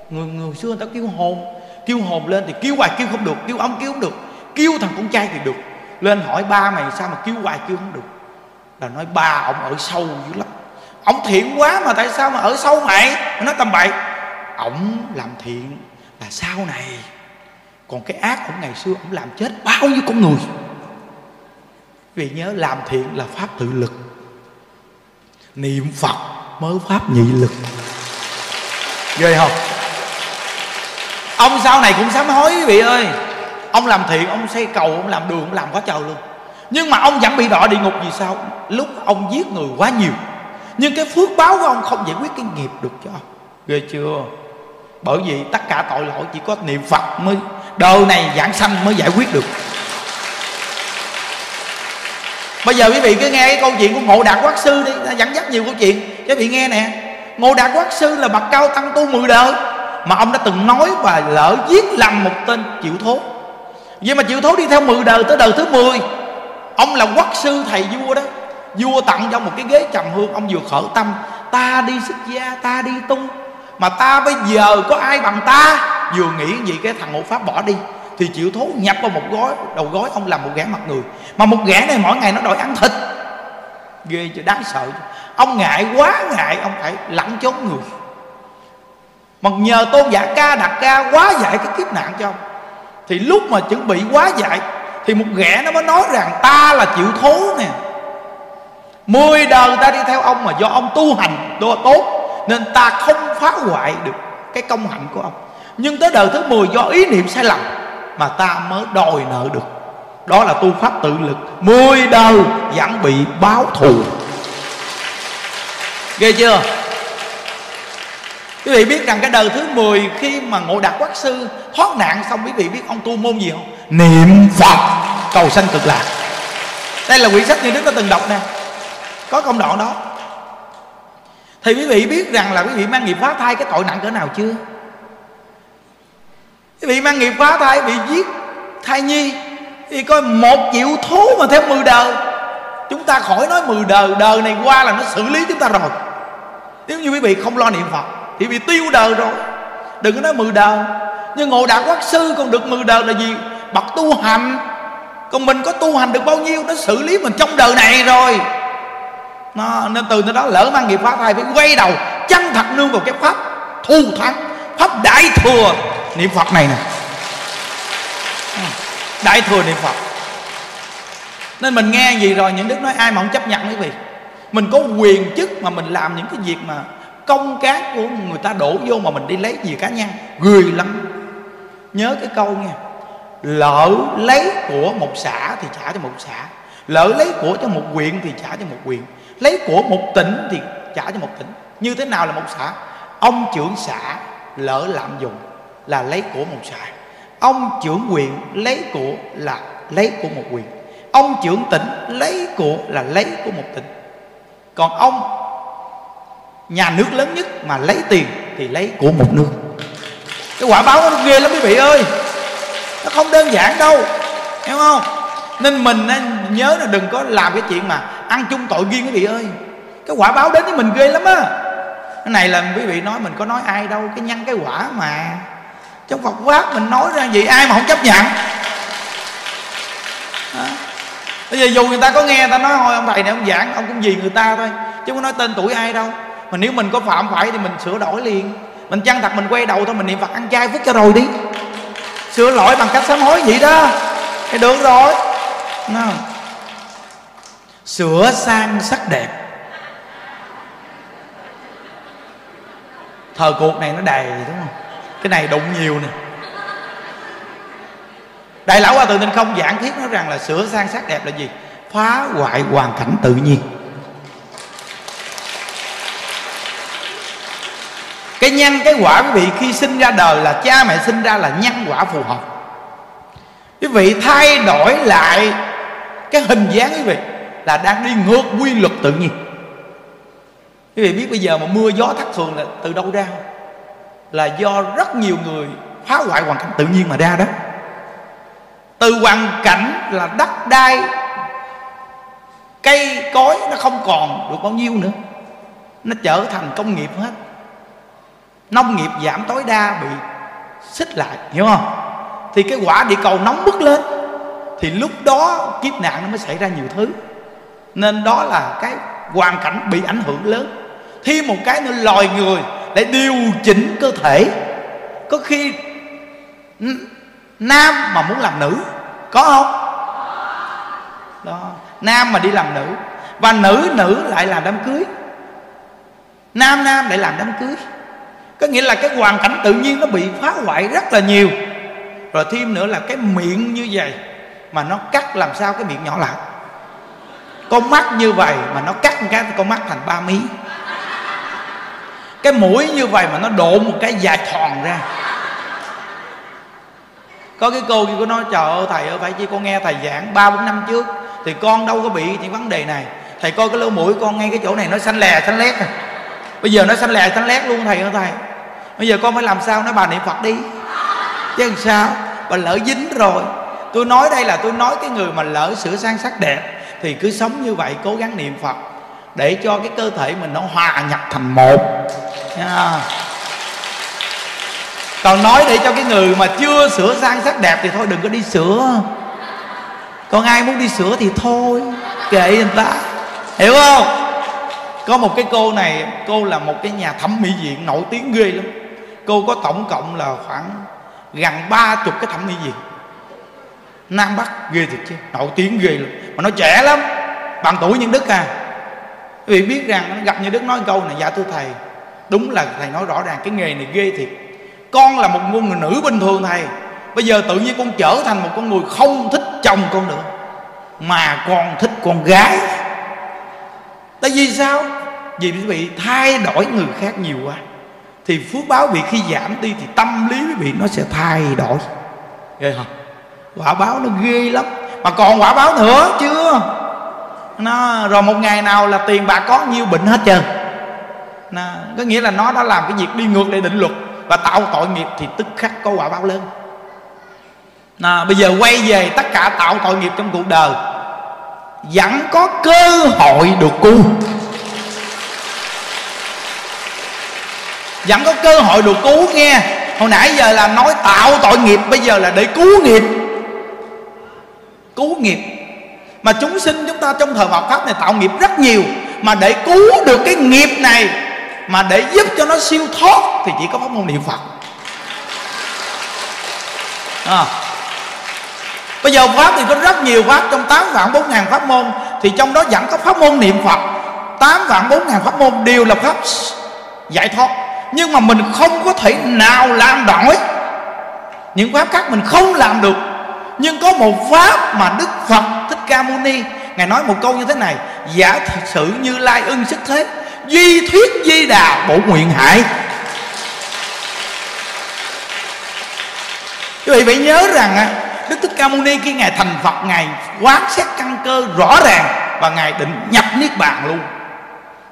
người người xưa người ta kêu hồn kêu hồn lên thì kêu hoài kêu không được, kêu ông kêu không được, kêu thằng con trai thì được. Lên hỏi ba mày sao mà kêu hoài kêu không được? Là nói ba ông ở sâu dữ lắm. Ông thiện quá mà tại sao mà ở sâu mày? Nó tầm bậy ổng làm thiện là sau này còn cái ác của ngày xưa, ông làm chết bao nhiêu con người. Vì nhớ làm thiện là pháp tự lực. Niệm phật mới pháp nhị lực. Ghê không? Ông sau này cũng sám hối, quý vị ơi. Ông làm thiện, ông xây cầu, ông làm đường, ông làm quá trời luôn. Nhưng mà ông vẫn bị đọa địa ngục vì sao? Lúc ông giết người quá nhiều. Nhưng cái phước báo của ông không giải quyết cái nghiệp được cho ông. Ghê chưa? Bởi vì tất cả tội lỗi chỉ có niệm phật mới đời này giảng sanh mới giải quyết được. Bây giờ quý vị cứ nghe cái câu chuyện của ngộ đạt quát sư đi dẫn dắt nhiều câu chuyện. Quý vị nghe nè ngộ đạt quát sư là bậc cao tăng tu mười đời, mà ông đã từng nói và lỡ giết lầm một tên chịu thố. Vậy mà chịu thố đi theo mười đời tới đời thứ mười, ông là quát sư thầy vua đó. Vua tặng cho một cái ghế trầm hương, ông vừa khởi tâm, ta đi xuất gia, ta đi tu mà ta bây giờ có ai bằng ta? Vừa nghĩ gì cái thằng hộ pháp bỏ đi, thì chịu thố nhập vào một gói, đầu gói ông làm một gã mặt người. Mà một gã này mỗi ngày nó đòi ăn thịt. Ghê chứ, đáng sợ ông ngại quá, ngại, ông phải lẩn trốn người. Mà nhờ tôn giả ca đặt ca quá dạy cái kiếp nạn cho ông. Thì lúc mà chuẩn bị quá dạy thì một ghẻ nó mới nói rằng ta là chịu thố nè. Mười đời ta đi theo ông mà do ông tu hành tốt nên ta không phá hoại được cái công hạnh của ông. Nhưng tới đời thứ 10 do ý niệm sai lầm mà ta mới đòi nợ được. Đó là tu pháp tự lực. Mười đời vẫn bị báo thù. Ghê chưa? Quý vị biết rằng cái đời thứ 10 khi mà ngộ đạt quát sư thoát nạn xong, quý vị biết ông tu môn gì không? Niệm phật. Cầu sanh cực lạc. Đây là quyển sách như đức có từng đọc nè. Có công đoạn đó thì quý vị biết rằng là quý vị mang nghiệp phá thai cái tội nặng cỡ nào chưa? Quý vị mang nghiệp phá thai bị giết thai nhi thì coi một triệu thú mà theo mười đời chúng ta khỏi nói mười đời đời này qua là nó xử lý chúng ta rồi. Nếu như quý vị không lo niệm phật, thì bị tiêu đời rồi. Đừng có nói mười đời nhưng ngộ đạo quát sư còn được mười đời là gì? Bậc tu hành. Còn mình có tu hành được bao nhiêu, nó xử lý mình trong đời này rồi nó nên từ nơi đó lỡ mang nghiệp phá thai phải quay đầu chân thật nương vào cái pháp, thu thắng. Pháp đại thừa niệm phật này nè. Đại thừa niệm phật. Nên mình nghe gì rồi, những đức nói ai mà không chấp nhận quý vị? Mình có quyền chức mà mình làm những cái việc mà công cán của người ta đổ vô mà mình đi lấy gì cá nhân. Người lắm. Nhớ cái câu nha lỡ lấy của một xã thì trả cho một xã lỡ lấy của cho một quyện thì trả cho một quyện lấy của một tỉnh thì trả cho một tỉnh. Như thế nào là một xã? Ông trưởng xã lỡ lạm dụng là lấy của một xã. Ông trưởng huyện lấy của là lấy của một huyện. Ông trưởng tỉnh lấy của là lấy của một tỉnh. Còn ông nhà nước lớn nhất mà lấy tiền thì lấy của một nước. Cái quả báo nó ghê lắm quý vị ơi. Nó không đơn giản đâu, hiểu không? Nên mình nhớ là đừng có làm cái chuyện mà ăn chung tội riêng quý vị ơi. Cái quả báo đến với mình ghê lắm á. Cái này là quý vị nói mình có nói ai đâu, cái nhân cái quả mà. Trong Phật pháp mình nói ra gì ai mà không chấp nhận. Đó. bây giờ dù người ta có nghe, người ta nói, thôi, ông thầy này ông giảng, ông cũng vì người ta thôi, chứ không có nói tên tuổi ai đâu. Mà nếu mình có phạm phải thì mình sửa đổi liền. Mình chăng thật mình quay đầu thôi, mình niệm phật ăn chay phước cho rồi đi. Sửa lỗi bằng cách sám hối vậy đó. Thì được rồi. No sửa sang sắc đẹp. Thời cuộc này nó đầy, đúng không? Cái này đụng nhiều nè. Đại lão hòa thượng tinh không giảng thiết nói rằng là sửa sang sắc đẹp là gì? Phá hoại hoàn cảnh tự nhiên. Cái nhân, cái quả quý vị khi sinh ra đời là cha mẹ sinh ra là nhân quả phù hợp. Quý vị thay đổi lại cái hình dáng quý vị là đang đi ngược quy luật tự nhiên. Quý vị biết bây giờ mà mưa gió thất thường là từ đâu ra? Không? là do rất nhiều người phá hoại hoàn cảnh tự nhiên mà ra đó. Từ hoàn cảnh là đất đai, cây cối nó không còn được bao nhiêu nữa. Nó trở thành công nghiệp hết. Nông nghiệp giảm tối đa bị xích lại, hiểu không? Thì cái quả địa cầu nóng bức lên, thì lúc đó kiếp nạn nó mới xảy ra nhiều thứ nên đó là cái hoàn cảnh bị ảnh hưởng lớn. Thêm một cái nữa loài người để điều chỉnh cơ thể. Có khi nam mà muốn làm nữ, có không? Đó, nam mà đi làm nữ và nữ nữ lại làm đám cưới. Nam nam lại làm đám cưới. Có nghĩa là cái hoàn cảnh tự nhiên nó bị phá hoại rất là nhiều. Rồi thêm nữa là cái miệng như vậy mà nó cắt làm sao cái miệng nhỏ lại con mắt như vậy mà nó cắt một cái con mắt thành ba mí. Cái mũi như vậy mà nó độ một cái dài thòn ra. Có cái cô kia có nói, trời ơi, thầy ơi, phải chi con nghe thầy giảng ba bốn năm trước, thì con đâu có bị những vấn đề này. Thầy coi cái lỗ mũi con ngay cái chỗ này, nó xanh lè xanh lét rồi bây giờ nó xanh lè xanh lét luôn, thầy ơi, thầy. Bây giờ con phải làm sao? Nó bà niệm phật đi. Chứ làm sao? Bà lỡ dính rồi. Tôi nói đây là tôi nói cái người mà lỡ sửa sang sắc đẹp thì cứ sống như vậy, cố gắng niệm phật để cho cái cơ thể mình nó hòa nhập thành một. Yeah. còn nói để cho cái người mà chưa sửa sang sắc đẹp thì thôi, đừng có đi sửa. Còn ai muốn đi sửa thì thôi, kệ người ta. Hiểu không? Có một cái cô này, cô là một cái nhà thẩm mỹ viện nổi tiếng ghê lắm. Cô có tổng cộng là khoảng gần ba chục cái thẩm mỹ viện nam bắc ghê thiệt chứ, nổi tiếng ghê luôn. Mà nó trẻ lắm, bằng tuổi nhân đức à. Quý vị biết rằng gặp như đức nói câu này dạ thưa thầy, đúng là thầy nói rõ ràng, cái nghề này ghê thiệt. Con là một người nữ bình thường thầy, bây giờ tự nhiên con trở thành một con người không thích chồng con nữa, mà con thích con gái. Tại vì sao? Vì quý vị thay đổi người khác nhiều quá, thì phước báo bị khi giảm đi thì tâm lý quý vị nó sẽ thay đổi. Ghê không? Quả báo nó ghê lắm. Mà còn quả báo nữa chưa nó rồi một ngày nào là tiền bạc có nhiêu bệnh hết trơn. Nó, có nghĩa là nó đã làm cái việc đi ngược lại định luật và tạo tội nghiệp thì tức khắc có quả báo lớn. Nó, bây giờ quay về tất cả tạo tội nghiệp trong cuộc đời. Vẫn có cơ hội được cứu. Vẫn có cơ hội được cứu nghe. Hồi nãy giờ là nói tạo tội nghiệp bây giờ là để cứu nghiệp cứu nghiệp. Mà chúng sinh chúng ta trong thời Phật pháp này tạo nghiệp rất nhiều. Mà để cứu được cái nghiệp này, mà để giúp cho nó siêu thoát thì chỉ có pháp môn niệm Phật. À. Bây giờ Pháp thì có rất nhiều Pháp, Trong tám vạn bốn ngàn Pháp môn Thì trong đó vẫn có Pháp môn niệm Phật. Tám vạn bốn ngàn Pháp môn đều là Pháp giải thoát. Nhưng mà mình không có thể nào làm nổi. Những Pháp khác mình không làm được nhưng có một pháp mà đức phật thích ca mâu ni, ngài nói một câu như thế này, giả thật sự như lai ưng sức thế duy thuyết di đà bổ nguyện hại. Quý vị phải nhớ rằng đức thích ca mâu ni khi ngài thành phật, ngài quán xét căn cơ rõ ràng và ngài định nhập niết bàn luôn.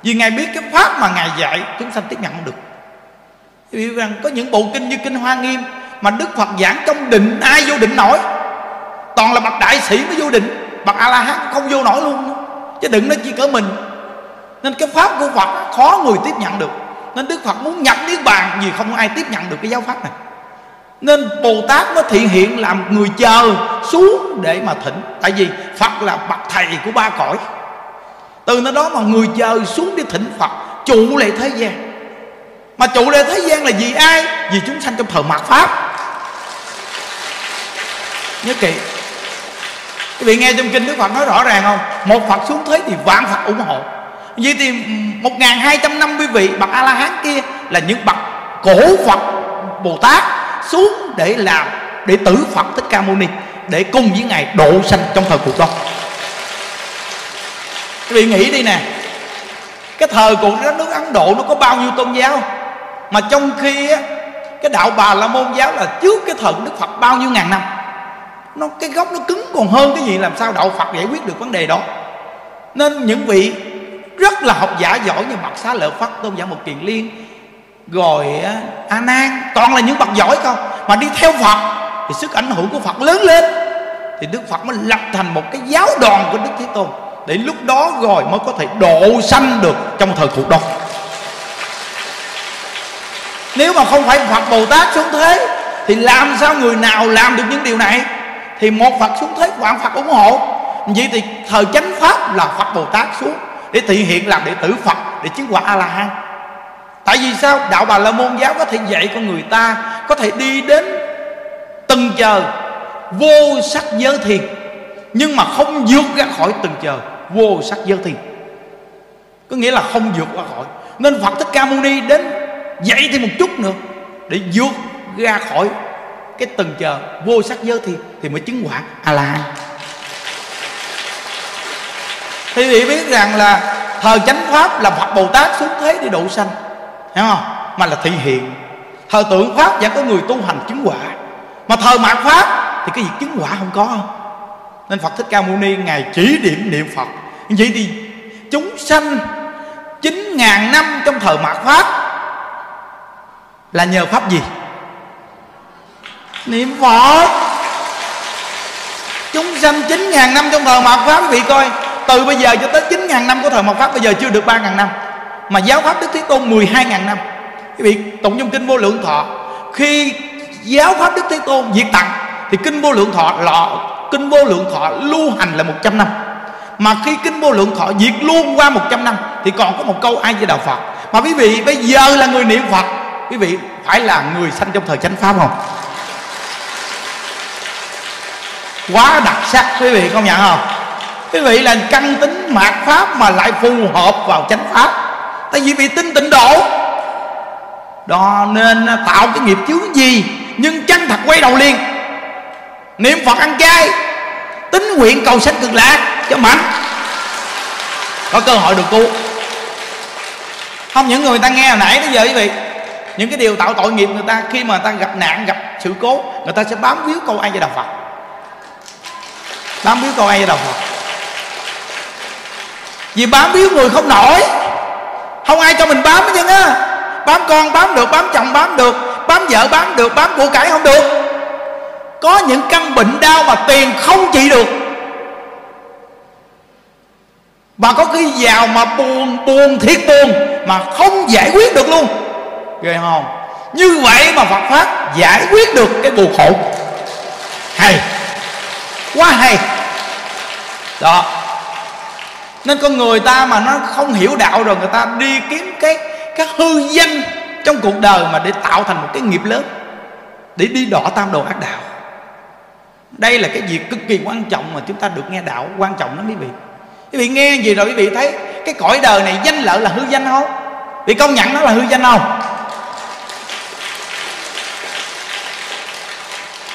Vì ngài biết cái pháp mà ngài dạy, chúng sanh tiếp nhận không được. Quý vị rằng có những bộ kinh như kinh hoa nghiêm mà đức phật giảng trong định, ai vô định nổi toàn là bậc đại sĩ mới vô định. Bậc a la hán không vô nổi luôn chứ đừng nói chỉ cỡ mình. Nên cái pháp của phật khó người tiếp nhận được. Nên đức phật muốn nhập niết bàn vì không ai tiếp nhận được cái giáo pháp này. Nên bồ tát nó thị hiện làm người chờ xuống để mà thỉnh. Tại vì phật là bậc thầy của ba cõi. Từ nơi đó mà người chờ xuống đi thỉnh phật, trụ lệ thế gian. Mà trụ lệ thế gian là vì ai? Vì chúng sanh trong thờ mạt pháp. Nhớ kỹ quý vị nghe trong kinh đức phật nói rõ ràng không? Một phật xuống thế thì vạn phật ủng hộ. Vậy thì một hai trăm năm quý vị bậc a la hán kia là những bậc cổ phật bồ tát xuống để làm để tử phật thích ca mâu ni để cùng với ngài độ sanh trong thời cuộc đó. Quý vị nghĩ đi nè cái thời cuộc đó nước ấn độ nó có bao nhiêu tôn giáo? Mà trong khi á, cái đạo bà la môn giáo là trước cái thời đức phật bao nhiêu ngàn năm? Nó, cái gốc nó cứng còn hơn cái gì, làm sao đạo phật giải quyết được vấn đề đó? Nên những vị rất là học giả giỏi như bậc xá lợi phất, tôn giả một kiền liên, rồi a nan, toàn là những bậc giỏi không? Mà đi theo phật thì sức ảnh hưởng của phật lớn lên. Thì đức phật mới lập thành một cái giáo đoàn của đức thế tôn. Để lúc đó rồi mới có thể độ sanh được trong thời cuộc đó. Nếu mà không phải phật bồ tát xuống thế, thì làm sao người nào làm được những điều này? Thì một phật xuống thế vạn phật ủng hộ. Vậy thì thời chánh pháp là phật bồ tát xuống để thị hiện làm đệ tử phật, để chứng quả a la hán tại vì sao? Đạo bà la môn giáo có thể dạy con người ta, có thể đi đến từng chờ, vô sắc giới thiền nhưng mà không vượt ra khỏi từng chờ, vô sắc giới thiền có nghĩa là không vượt qua khỏi. Nên phật thích ca mâu ni đến dạy thêm một chút nữa để vượt ra khỏi cái từng chờ vô sắc giới thì thì mới chứng quả a la hán thì vị biết rằng là thời chánh pháp là phật bồ tát xuống thế để độ sanh, hiểu không? Mà là thị hiện. Thời tượng pháp vẫn có người tu hành chứng quả. Mà thời mạt pháp thì cái việc chứng quả không có. Nên phật thích ca mâu ni ngài chỉ điểm niệm phật. Vậy thì chúng sanh chín ngàn năm trong thời mạt pháp là nhờ pháp gì? Niệm phật. Chúng sanh chín ngàn năm trong thời mạt pháp quý vị coi, từ bây giờ cho tới chín ngàn năm của thời mạt pháp, bây giờ chưa được ba ngàn năm. Mà giáo pháp đức thế tôn 12 ngàn năm. Quý vị, tụng trong kinh vô lượng thọ, khi giáo pháp đức thế tôn diệt tặng thì kinh vô lượng thọ lọ, kinh vô lượng thọ lưu hành là 100 năm. Mà khi kinh vô lượng thọ diệt luôn qua 100 năm, thì còn có một câu ai với đạo phật. Mà quý vị, bây giờ là người niệm phật. Quý vị, phải là người sanh trong thời chánh pháp không? Quá đặc sắc, quý vị không nhận không? Quý vị là căn tính mạt pháp mà lại phù hợp vào chánh pháp. Tại vì bị tin tịnh độ. Đó nên tạo cái nghiệp chướng gì? Nhưng chân thật quay đầu liền. Niệm phật ăn chay. Tính nguyện cầu sanh cực lạc cho mạnh. Có cơ hội được tu. không, những người ta nghe hồi nãy tới giờ quý vị, những cái điều tạo tội nghiệp người ta, khi mà người ta gặp nạn, gặp sự cố, người ta sẽ bám víu câu ai cho đạo phật bám víu câu ai với phật vì bám víu người không nổi. Không ai cho mình bám hết trơn á. Bám con bám được, bám chồng bám được, bám vợ bám được, bám của cải không được. Có những căn bệnh đau mà tiền không trị được. Mà có khi giàu mà buồn buồn thiệt buồn mà không giải quyết được luôn. Ghê không? Như vậy mà Phật pháp giải quyết được cái buồn khổ. Hay quá hay. Đó. Nên con người ta mà nó không hiểu đạo rồi, người ta đi kiếm cái cái hư danh trong cuộc đời mà để tạo thành một cái nghiệp lớn, để đi đỏ tam đồ ác đạo. Đây là cái việc cực kỳ quan trọng mà chúng ta được nghe đạo quan trọng lắm quý vị. Quý vị nghe gì rồi quý vị thấy cái cõi đời này danh lợi là hư danh không? Bị công nhận nó là hư danh không?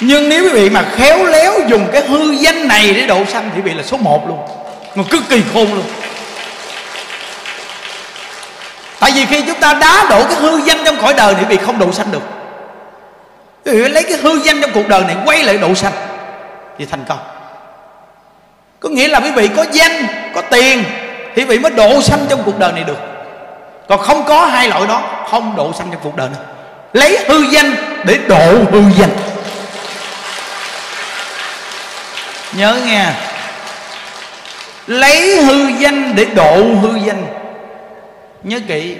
Nhưng nếu quý vị mà khéo léo dùng cái hư danh này để độ sanh thì quý vị là số một luôn. Mà cực kỳ khôn luôn. Tại vì khi chúng ta đá đổ cái hư danh trong cõi đời thì quý vị không độ sanh được. Quý vị lấy cái hư danh trong cuộc đời này quay lại độ sanh thì thành công. Có nghĩa là quý vị có danh, có tiền thì quý vị mới độ sanh trong cuộc đời này được. Còn không có hai loại đó, không độ sanh trong cuộc đời này lấy hư danh để độ hư danh. Nhớ nghe. Lấy hư danh để độ hư danh. Nhớ kỹ.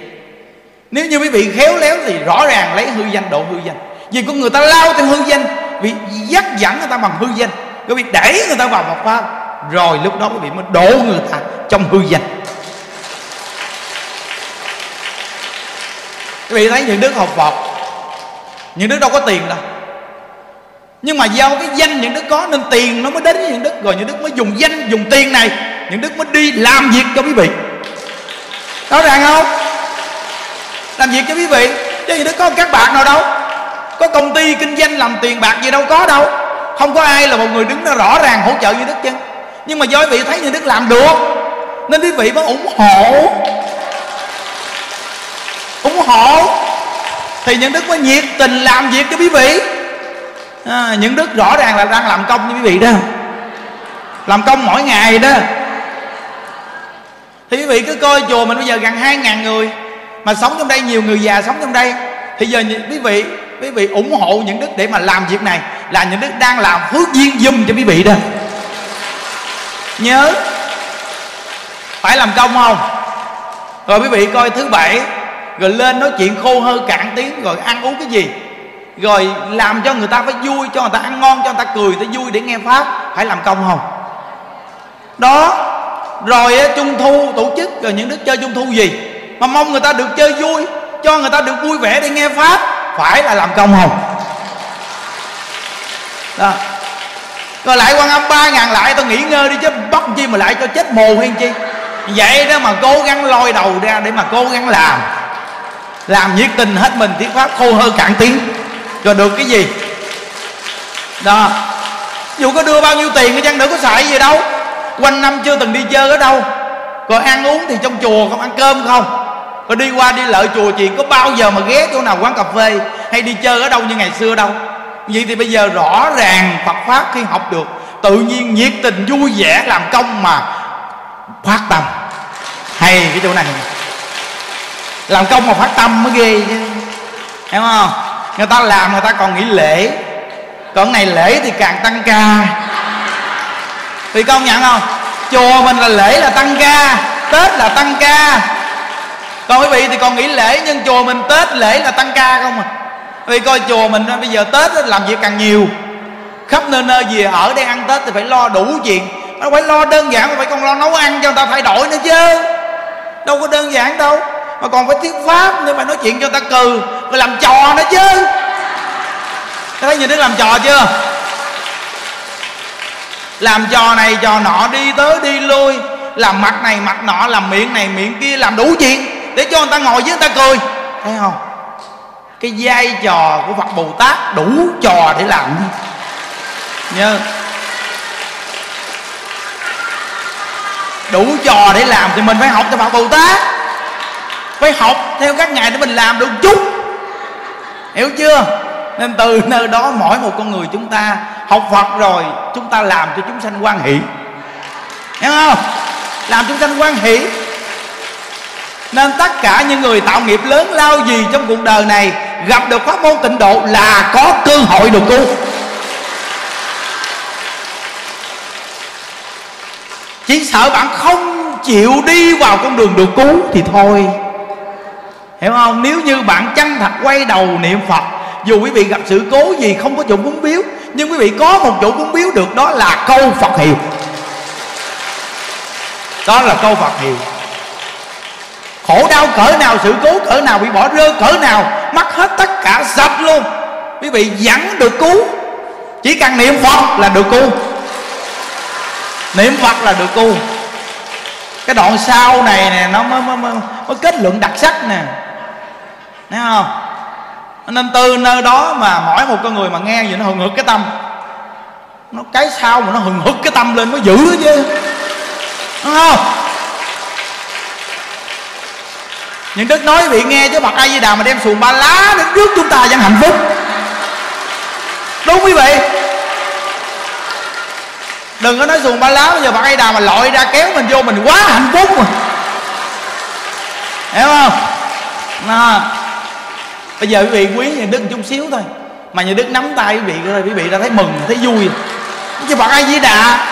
Nếu như quý vị khéo léo thì rõ ràng lấy hư danh độ hư danh. Vì con người ta lao theo hư danh, vì dắt dẫn người ta bằng hư danh. Quý vị đẩy người ta vào một pháp rồi lúc đó quý vị mới đổ người ta trong hư danh. Quý vị thấy những đứa học Phật những đứa đâu có tiền đâu nhưng mà do cái danh những đức có nên tiền nó mới đến với những đức rồi những đức mới dùng danh, dùng tiền này, những đức mới đi làm việc cho quý vị. Rõ ràng không? Làm việc cho quý vị, chứ những đức có các bạn nào đâu. Có công ty kinh doanh làm tiền bạc gì đâu có đâu. Không có ai là một người đứng ra rõ ràng hỗ trợ như đức chứ. Nhưng mà do quý vị thấy như đức làm được, nên quý vị mới ủng hộ. Ủng hộ. Thì những đức mới nhiệt tình làm việc cho quý vị à, những đức rõ ràng là đang làm công như quý vị đó. Làm công mỗi ngày đó. Thì quý vị cứ coi chùa mình bây giờ gần hai ngàn người mà sống trong đây nhiều người già sống trong đây. Thì giờ quý vị quý vị ủng hộ những đức để mà làm việc này là những đức đang làm phước duyên dùm cho quý vị đó. Nhớ phải làm công không? Rồi quý vị coi thứ bảy rồi lên nói chuyện khô hơ cạn tiếng rồi ăn uống cái gì? Rồi làm cho người ta phải vui, cho người ta ăn ngon, cho người ta cười, người ta vui để nghe pháp. Phải làm công không? Đó. Rồi trung thu tổ chức, rồi những đức chơi trung thu gì? Mà mong người ta được chơi vui, cho người ta được vui vẻ để nghe pháp. Phải là làm công không? Đó. Rồi lại quan âm ba ngàn lại tôi nghỉ ngơi đi chứ bắt chi mà lại cho chết mồ hay chi? Vậy đó mà cố gắng lôi đầu ra để mà cố gắng làm. Làm nhiệt tình hết mình, thuyết pháp khô hơn cạn tiếng rồi được cái gì? Đó. Dù có đưa bao nhiêu tiền cái chăng nữa có xài gì đâu. Quanh năm chưa từng đi chơi ở đâu. Rồi ăn uống thì trong chùa không ăn cơm không? Rồi đi qua đi lợi chùa chuyện có bao giờ mà ghé chỗ nào quán cà phê hay đi chơi ở đâu như ngày xưa đâu? Vậy thì bây giờ rõ ràng Phật pháp khi học được, tự nhiên nhiệt tình vui vẻ làm công mà phát tâm. Hay cái chỗ này. Làm công mà phát tâm mới ghê chứ. Hiểu không? Người ta làm, người ta còn nghỉ lễ. Còn này lễ thì càng tăng ca. Thì công nhận không? Chùa mình là lễ là tăng ca, tết là tăng ca. Còn quý vị thì còn nghỉ lễ, nhưng chùa mình tết lễ là tăng ca không à? Vì coi chùa mình bây giờ tết làm việc càng nhiều. Khắp nơi nơi gì ở đây ăn tết thì phải lo đủ chuyện. Nó phải lo đơn giản mà phải còn lo nấu ăn cho người ta thay đổi nữa chứ. Đâu có đơn giản đâu mà còn phải thuyết pháp nữa, mà nói chuyện cho người ta cừ. Rồi làm trò nữa chứ. Thấy nhìn đến làm trò chưa? Làm trò này, trò nọ, đi tới, đi lui. Làm mặt này, mặt nọ, làm miệng này, miệng kia, làm đủ chuyện để cho người ta ngồi với người ta cười. Thấy không? Cái vai trò của phật bồ tát đủ trò để làm nhớ. Đủ trò để làm thì mình phải học cho phật bồ tát phải học theo các ngài để mình làm được chút. Hiểu chưa? Nên từ nơi đó mỗi một con người chúng ta học phật rồi, chúng ta làm cho chúng sanh quan hỷ. Hiểu không? Làm chúng sanh quan hỷ. Nên tất cả những người tạo nghiệp lớn lao gì trong cuộc đời này, gặp được pháp môn tịnh độ là có cơ hội được tu chỉ sợ bạn không chịu đi vào con đường được cứu thì thôi hiểu không? Nếu như bạn chân thật quay đầu niệm phật dù quý vị gặp sự cố gì không có chỗ cúng biếu nhưng quý vị có một chỗ cúng biếu được đó là câu phật hiệu. Đó là câu phật hiệu. Khổ đau cỡ nào sự cố cỡ nào bị bỏ rơi cỡ nào mất hết tất cả sạch luôn. Quý vị vẫn được cứu. Chỉ cần niệm phật là được cứu. Niệm phật là được cứu. Cái đoạn sau này nè nó mới, mới, mới, mới kết luận đặc sắc nè thấy không? Nên từ nơi đó mà mỗi một con người mà nghe gì nó hừng hực cái tâm. Nó cái sao mà nó hừng hực cái tâm lên mới dữ chứ. Đúng không? Những đức nói bị nghe chứ bậc A Di Đà mà đem xuồng ba lá đến trước chúng ta vẫn hạnh phúc. Đúng quý vị. Đừng có nói xuồng ba lá bây giờ bậc A Di Đà mà lội ra kéo mình vô mình quá hạnh phúc mà. Hiểu không? Nào bây giờ quý vị quý nhà đức một chút xíu thôi. Mà nhà đức nắm tay quý vị rồi quý vị ra thấy mừng, thấy vui. Chứ Phật ai Di Đà?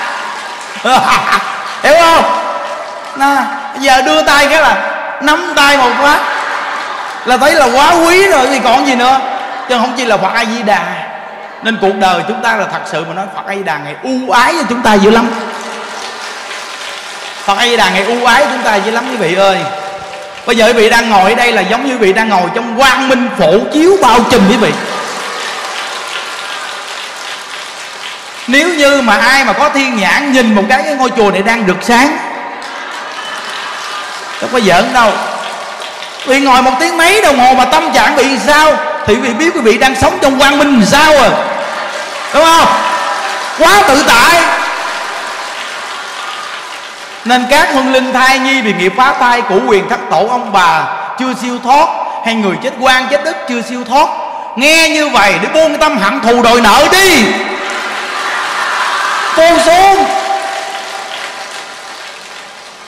Hiểu không? Nè, bây giờ đưa tay cái là nắm tay một phát là thấy là quá quý rồi, thì còn gì nữa? Chứ không chỉ là phật ai di đà. Nên cuộc đời chúng ta là thật sự mà nói phật ai di đà ngày ưu ái cho chúng ta dữ lắm. Phật ai di đà ngày ưu ái chúng ta dữ lắm quý vị ơi bây giờ quý vị đang ngồi ở đây là giống như quý vị đang ngồi trong quang minh phổ chiếu bao trùm quý vị. Nếu như mà ai mà có thiên nhãn nhìn một cái, cái ngôi chùa này đang được sáng đâu có giỡn đâu. Vì ngồi một tiếng mấy đồng hồ mà tâm trạng bị sao? Thì vì biết quý vị đang sống trong quang minh sao à? Đúng không? Quá tự tại nên các hương linh thai nhi vì nghiệp phá thai của quyền thất tổ ông bà chưa siêu thoát hay người chết quan chết đức chưa siêu thoát. Nghe như vậy để buông tâm hận thù đòi nợ đi. Buông xuống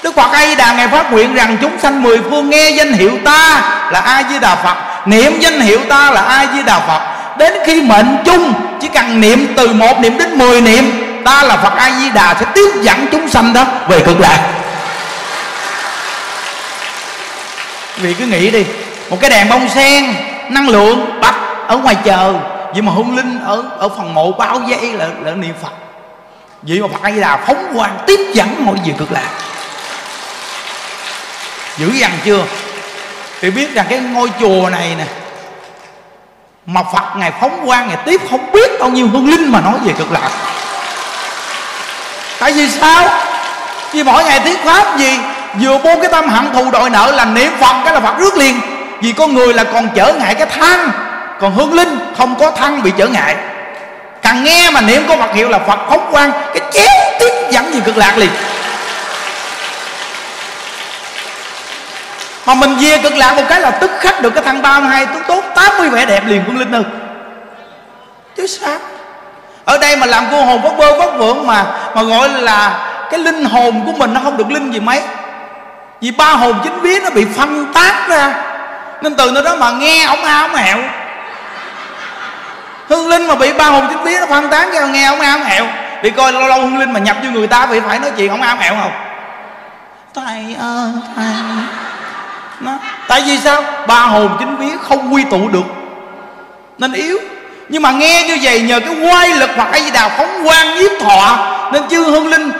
Đức Phật A Di Đà ngài phát nguyện rằng chúng sanh mười phương nghe danh hiệu ta là A Di Đà Phật, niệm danh hiệu ta là A Di Đà Phật. Đến khi mệnh chung chỉ cần niệm từ một niệm đến mười niệm ta là Phật A Di Đà sẽ tiếp dẫn chúng sanh đó về cực lạc. Vì cứ nghĩ đi, một cái đèn bông sen năng lượng bạch ở ngoài chờ vậy mà hung linh ở ở phần mộ bao dây là, là niệm Phật. Vậy mà Phật A Di Đà phóng quang tiếp dẫn mọi việc cực lạc. Dữ dằn chưa? Thì biết rằng cái ngôi chùa này nè mà Phật ngài phóng quang ngài tiếp không biết bao nhiêu hương linh mà nói về cực lạc tại vì sao? Vì mỗi ngày thuyết pháp gì, vừa buông cái tâm hận thù đòi nợ là niệm Phật, cái là Phật rước liền. Vì con người là còn trở ngại cái thân, còn hương linh không có thân bị trở ngại. Càng nghe mà niệm có Phật hiệu là Phật phóng quang, cái chéo tiếp dẫn gì cực lạc liền. Mà mình về cực lạc một cái là tức khắc được cái thằng 32 tốt tốt 80 vẻ đẹp liền quân linh ơi chứ sao? Ở đây mà làm cô hồn vất bơ vất vưởng mà mà gọi là cái linh hồn của mình nó không được linh gì mấy. Vì ba hồn chính vía nó bị phân tác ra. Nên từ nơi đó mà nghe ông a, ông hẹo. Hương linh mà bị ba hồn chính vía nó phân tán ra, nghe ông a, ông hẹo. Bị coi lâu lâu hương linh mà nhập vô người ta thì phải nói chuyện ông a, ông hẹo không? Thầy ơi, thầy. Nó, tại vì sao? Ba hồn chính vía không quy tụ được. Nên yếu nhưng mà nghe như vậy nhờ cái quay lực hoặc cái gì đào phóng quang nhiếp thọ. Nên chư hương linh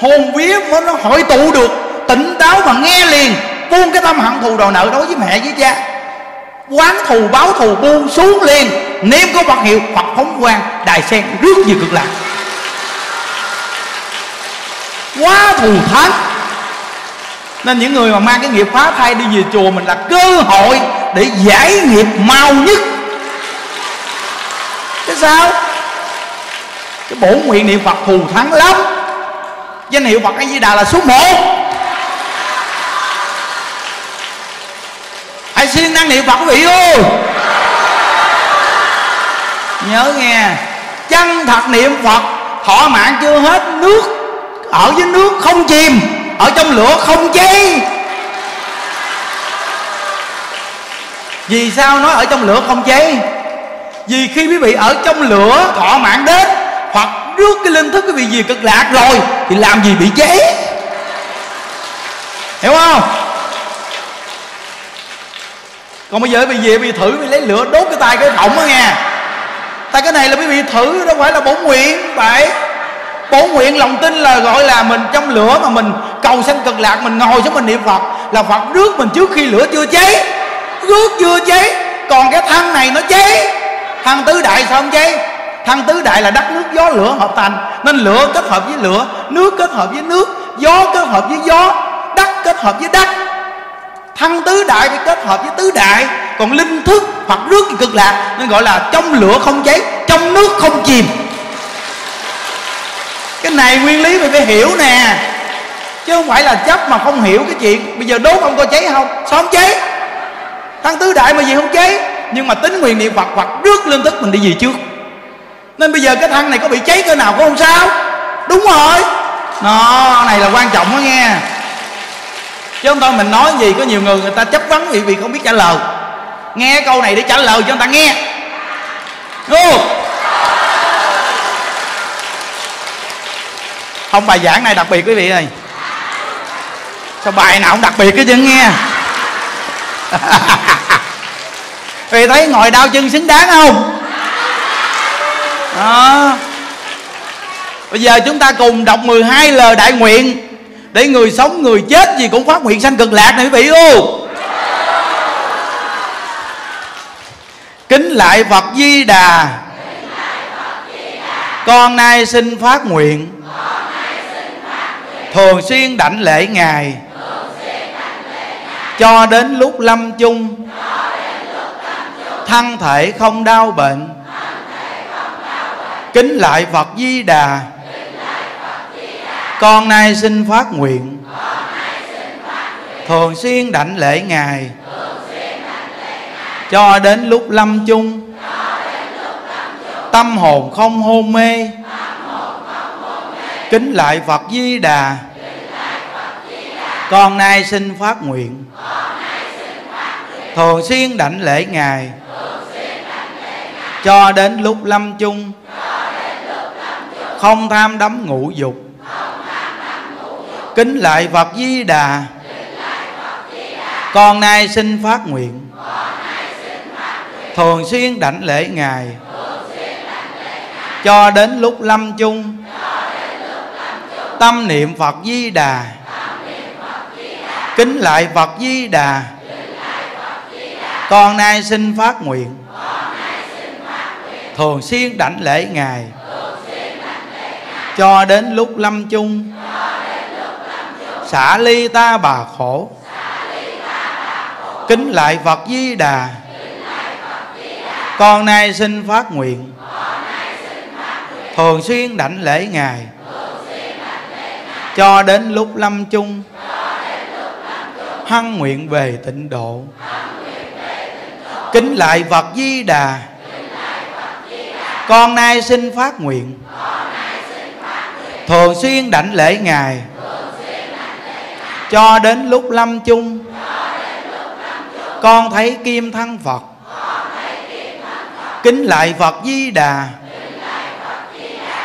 hồn vía mới nó hội tụ được. Tỉnh táo mà nghe liền. Buông cái tâm hận thù đòi nợ đối với mẹ với cha. Quán thù báo thù buông xuống liền. Niệm có phật hiệu, phật phóng quang, đài sen rước về cực lạc. Quá thù thắng. Nên những người mà mang cái nghiệp phá thai đi về chùa mình là cơ hội để giải nghiệp mau nhất chứ sao? Cái bổn nguyện niệm phật thù thắng lắm. Danh hiệu phật a di đà là số một. Hãy siêng năng niệm phật quý vị ơi. Nhớ nghe. Chân thật niệm phật, thọ mạng chưa hết, nước ở dưới nước không chìm, ở trong lửa không cháy. Vì sao nói ở trong lửa không cháy? Vì khi quý vị ở trong lửa, thọ mạng đến, hoặc rước cái linh thức quý vị về cực lạc rồi, thì làm gì bị cháy? Hiểu không? Còn bây giờ quý vị về, quý vị thử, quý vị lấy lửa đốt cái tay cái động đó nghe. Tay cái này là quý vị thử đâu phải là bổn nguyện vậy bổn nguyện lòng tin là gọi là mình trong lửa mà mình cầu sanh cực lạc, mình ngồi xuống mình niệm phật, là phật rước mình trước khi lửa chưa cháy. Rước chưa cháy, còn cái thân này nó cháy thằng tứ đại sao không cháy thằng tứ đại là đất nước gió lửa hợp thành, nên lửa kết hợp với lửa, nước kết hợp với nước, gió kết hợp với gió, đất kết hợp với đất. Thân tứ đại thì kết hợp với tứ đại, còn linh thức hoặc rước thì cực lạc, nên gọi là trong lửa không cháy, trong nước không chìm. Cái này nguyên lý mình phải hiểu nè, chứ không phải là chấp mà không hiểu cái chuyện, bây giờ đốt ông có cháy không? Sao không cháy? Thăng tứ đại mà gì không cháy? Nhưng mà tính nguyện niệm phật hoặc rước lương thức mình đi gì trước. Nên bây giờ cái thân này có bị cháy cơ nào cũng không sao. Đúng rồi. Nó này là quan trọng đó nghe. Chứ không thôi mình nói gì, có nhiều người người ta chấp vấn vì vì không biết trả lời. Nghe câu này để trả lời cho người ta nghe. Đúng không? Không bài giảng này đặc biệt quý vị ơi. Sao bài nào cũng đặc biệt cái chứ nghe. vì thấy ngồi đau chân xứng đáng không? Đó. Bây giờ chúng ta cùng đọc 12 lời đại nguyện. Để người sống, người chết gì cũng phát nguyện sanh cực lạc này quý vị ô kính lại phật di đà. Con nay xin phát nguyện. Thường xuyên đảnh lễ ngài. Cho đến lúc lâm chung thân thể không đau bệnh. Kính lại phật di đà. Con nay xin phát nguyện. Thường xuyên đảnh lễ ngài. Cho đến lúc lâm chung. Tâm hồn không hôn mê. Kính lại phật di đà. Con nay xin phát nguyện. Thường xuyên đảnh lễ ngài cho đến lúc lâm chung. Không tham đắm ngũ dục. Kính lại phật di đà. Con nay xin phát nguyện. Thường xuyên đảnh lễ ngài. Cho đến lúc lâm chung. Tâm niệm phật di đà. Kính lại phật di đà. Con nay xin phát nguyện thường xuyên đảnh lễ ngài. Cho đến lúc lâm chung. Xả ly ta bà khổ. Kính lại phật di đà. Con nay xin phát nguyện. Thường xuyên đảnh lễ ngài. Cho đến lúc lâm chung. Hăng nguyện về tịnh độ. Kính lại phật di đà con nay xin phát nguyện. Thường xuyên đảnh lễ ngài. Cho đến lúc lâm chung. Con thấy kim thân phật. Kính lại phật di đà.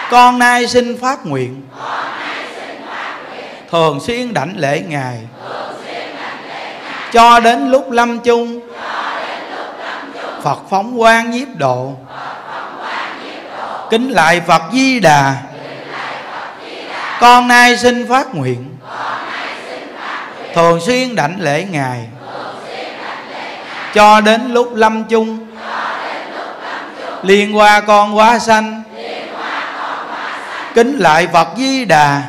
Con nay xin phát nguyện. Thường xuyên đảnh lễ ngài. Cho đến lúc lâm chung. Phật phóng quang nhiếp độ kính lại phật di đà. Con nay xin phát nguyện. Thường xuyên đảnh lễ ngài. Cho đến lúc lâm chung. Liên qua con quá sanh. Kính lại phật di đà.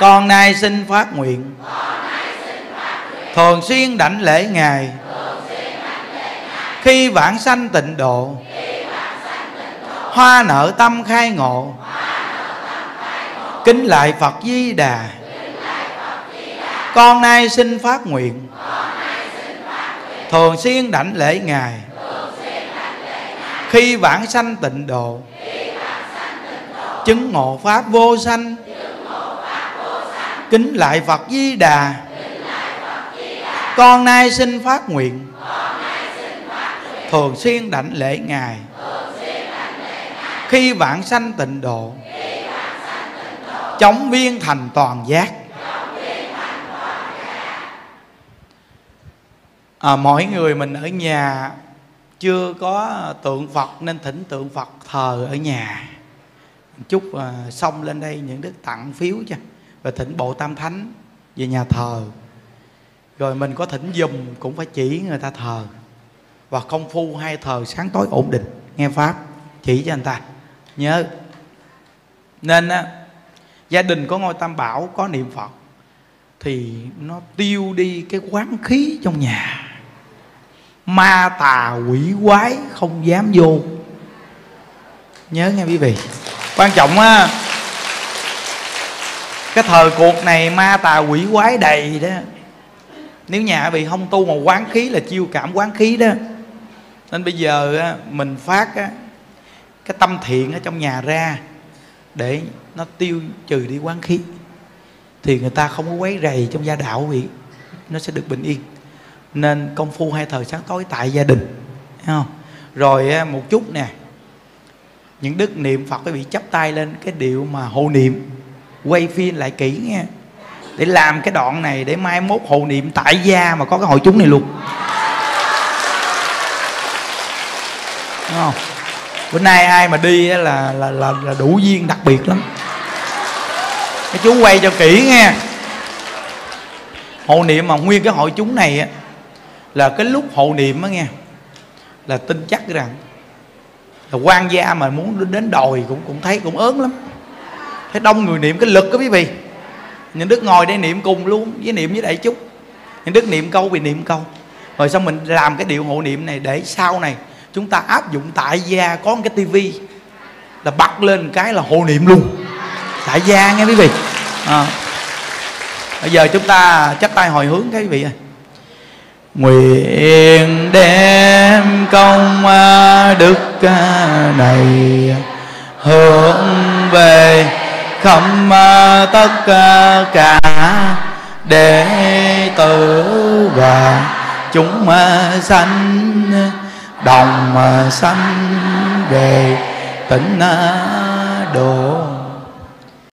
Con nay xin phát nguyện. Thường xuyên đảnh lễ ngài. Khi vãng sanh tịnh độ hoa nợ tâm khai ngộ. Kính lại phật di đà. Con nay xin phát nguyện. Thường xuyên đảnh lễ ngài. Khi vãng sanh tịnh độ. Chứng ngộ pháp vô sanh. Kính lại phật di đà. Con nay xin phát nguyện. Thường xuyên đảnh lễ ngài khi vạn sanh tịnh độ chống viên thành toàn giác. À, mỗi người mình ở nhà chưa có tượng phật nên thỉnh tượng phật thờ ở nhà. Chút à, xong lên đây những đức tặng phiếu cho và thỉnh bộ tam thánh về nhà thờ. Rồi mình có thỉnh dùm cũng phải chỉ người ta thờ. Và công phu hai thờ sáng tối ổn định nghe pháp chỉ cho anh ta nhớ. Nên á gia đình có ngôi tam bảo có niệm phật thì nó tiêu đi cái quán khí trong nhà. Ma tà quỷ quái không dám vô. Nhớ nghe quý vị. Quan trọng á cái thời cuộc này ma tà quỷ quái đầy đó. Nếu nhà bị không tu mà quán khí là chiêu cảm quán khí đó. Nên bây giờ mình phát á, cái tâm thiện ở trong nhà ra để nó tiêu trừ đi quán khí, thì người ta không có quấy rầy trong gia đạo vậy, nó sẽ được bình yên. Nên công phu hai thời sáng tối tại gia đình, thấy không? Rồi một chút nè, những đức niệm phật quý vị chắp tay lên cái điệu mà hộ niệm, quay phim lại kỹ nghe, để làm cái đoạn này để mai mốt hộ niệm tại gia mà có cái hội chúng này luôn. Đúng không? Bữa nay ai mà đi là là là, là đủ duyên đặc biệt lắm. Cái chú quay cho kỹ nghe. Hộ niệm mà nguyên cái hội chúng này á là cái lúc hộ niệm á nghe là tin chắc rằng là quan gia mà muốn đến đòi cũng cũng thấy cũng ớn lắm. Thấy đông người niệm cái lực đó quý vị. Những đức ngồi đây niệm cùng luôn với niệm với đại chúng. Những đức niệm câu vì niệm câu. Rồi xong mình làm cái điệu hộ niệm này để sau này chúng ta áp dụng tại gia có một cái tivi là bật lên cái là hộ niệm luôn. Tại gia nghe quý vị. À. bây giờ chúng ta chắp tay hồi hướng cái quý vị ơi. Nguyện đem công à, đức à, này hướng về khắp à, tất cả đệ tử và chúng sanh đồng sanh về tỉnh độ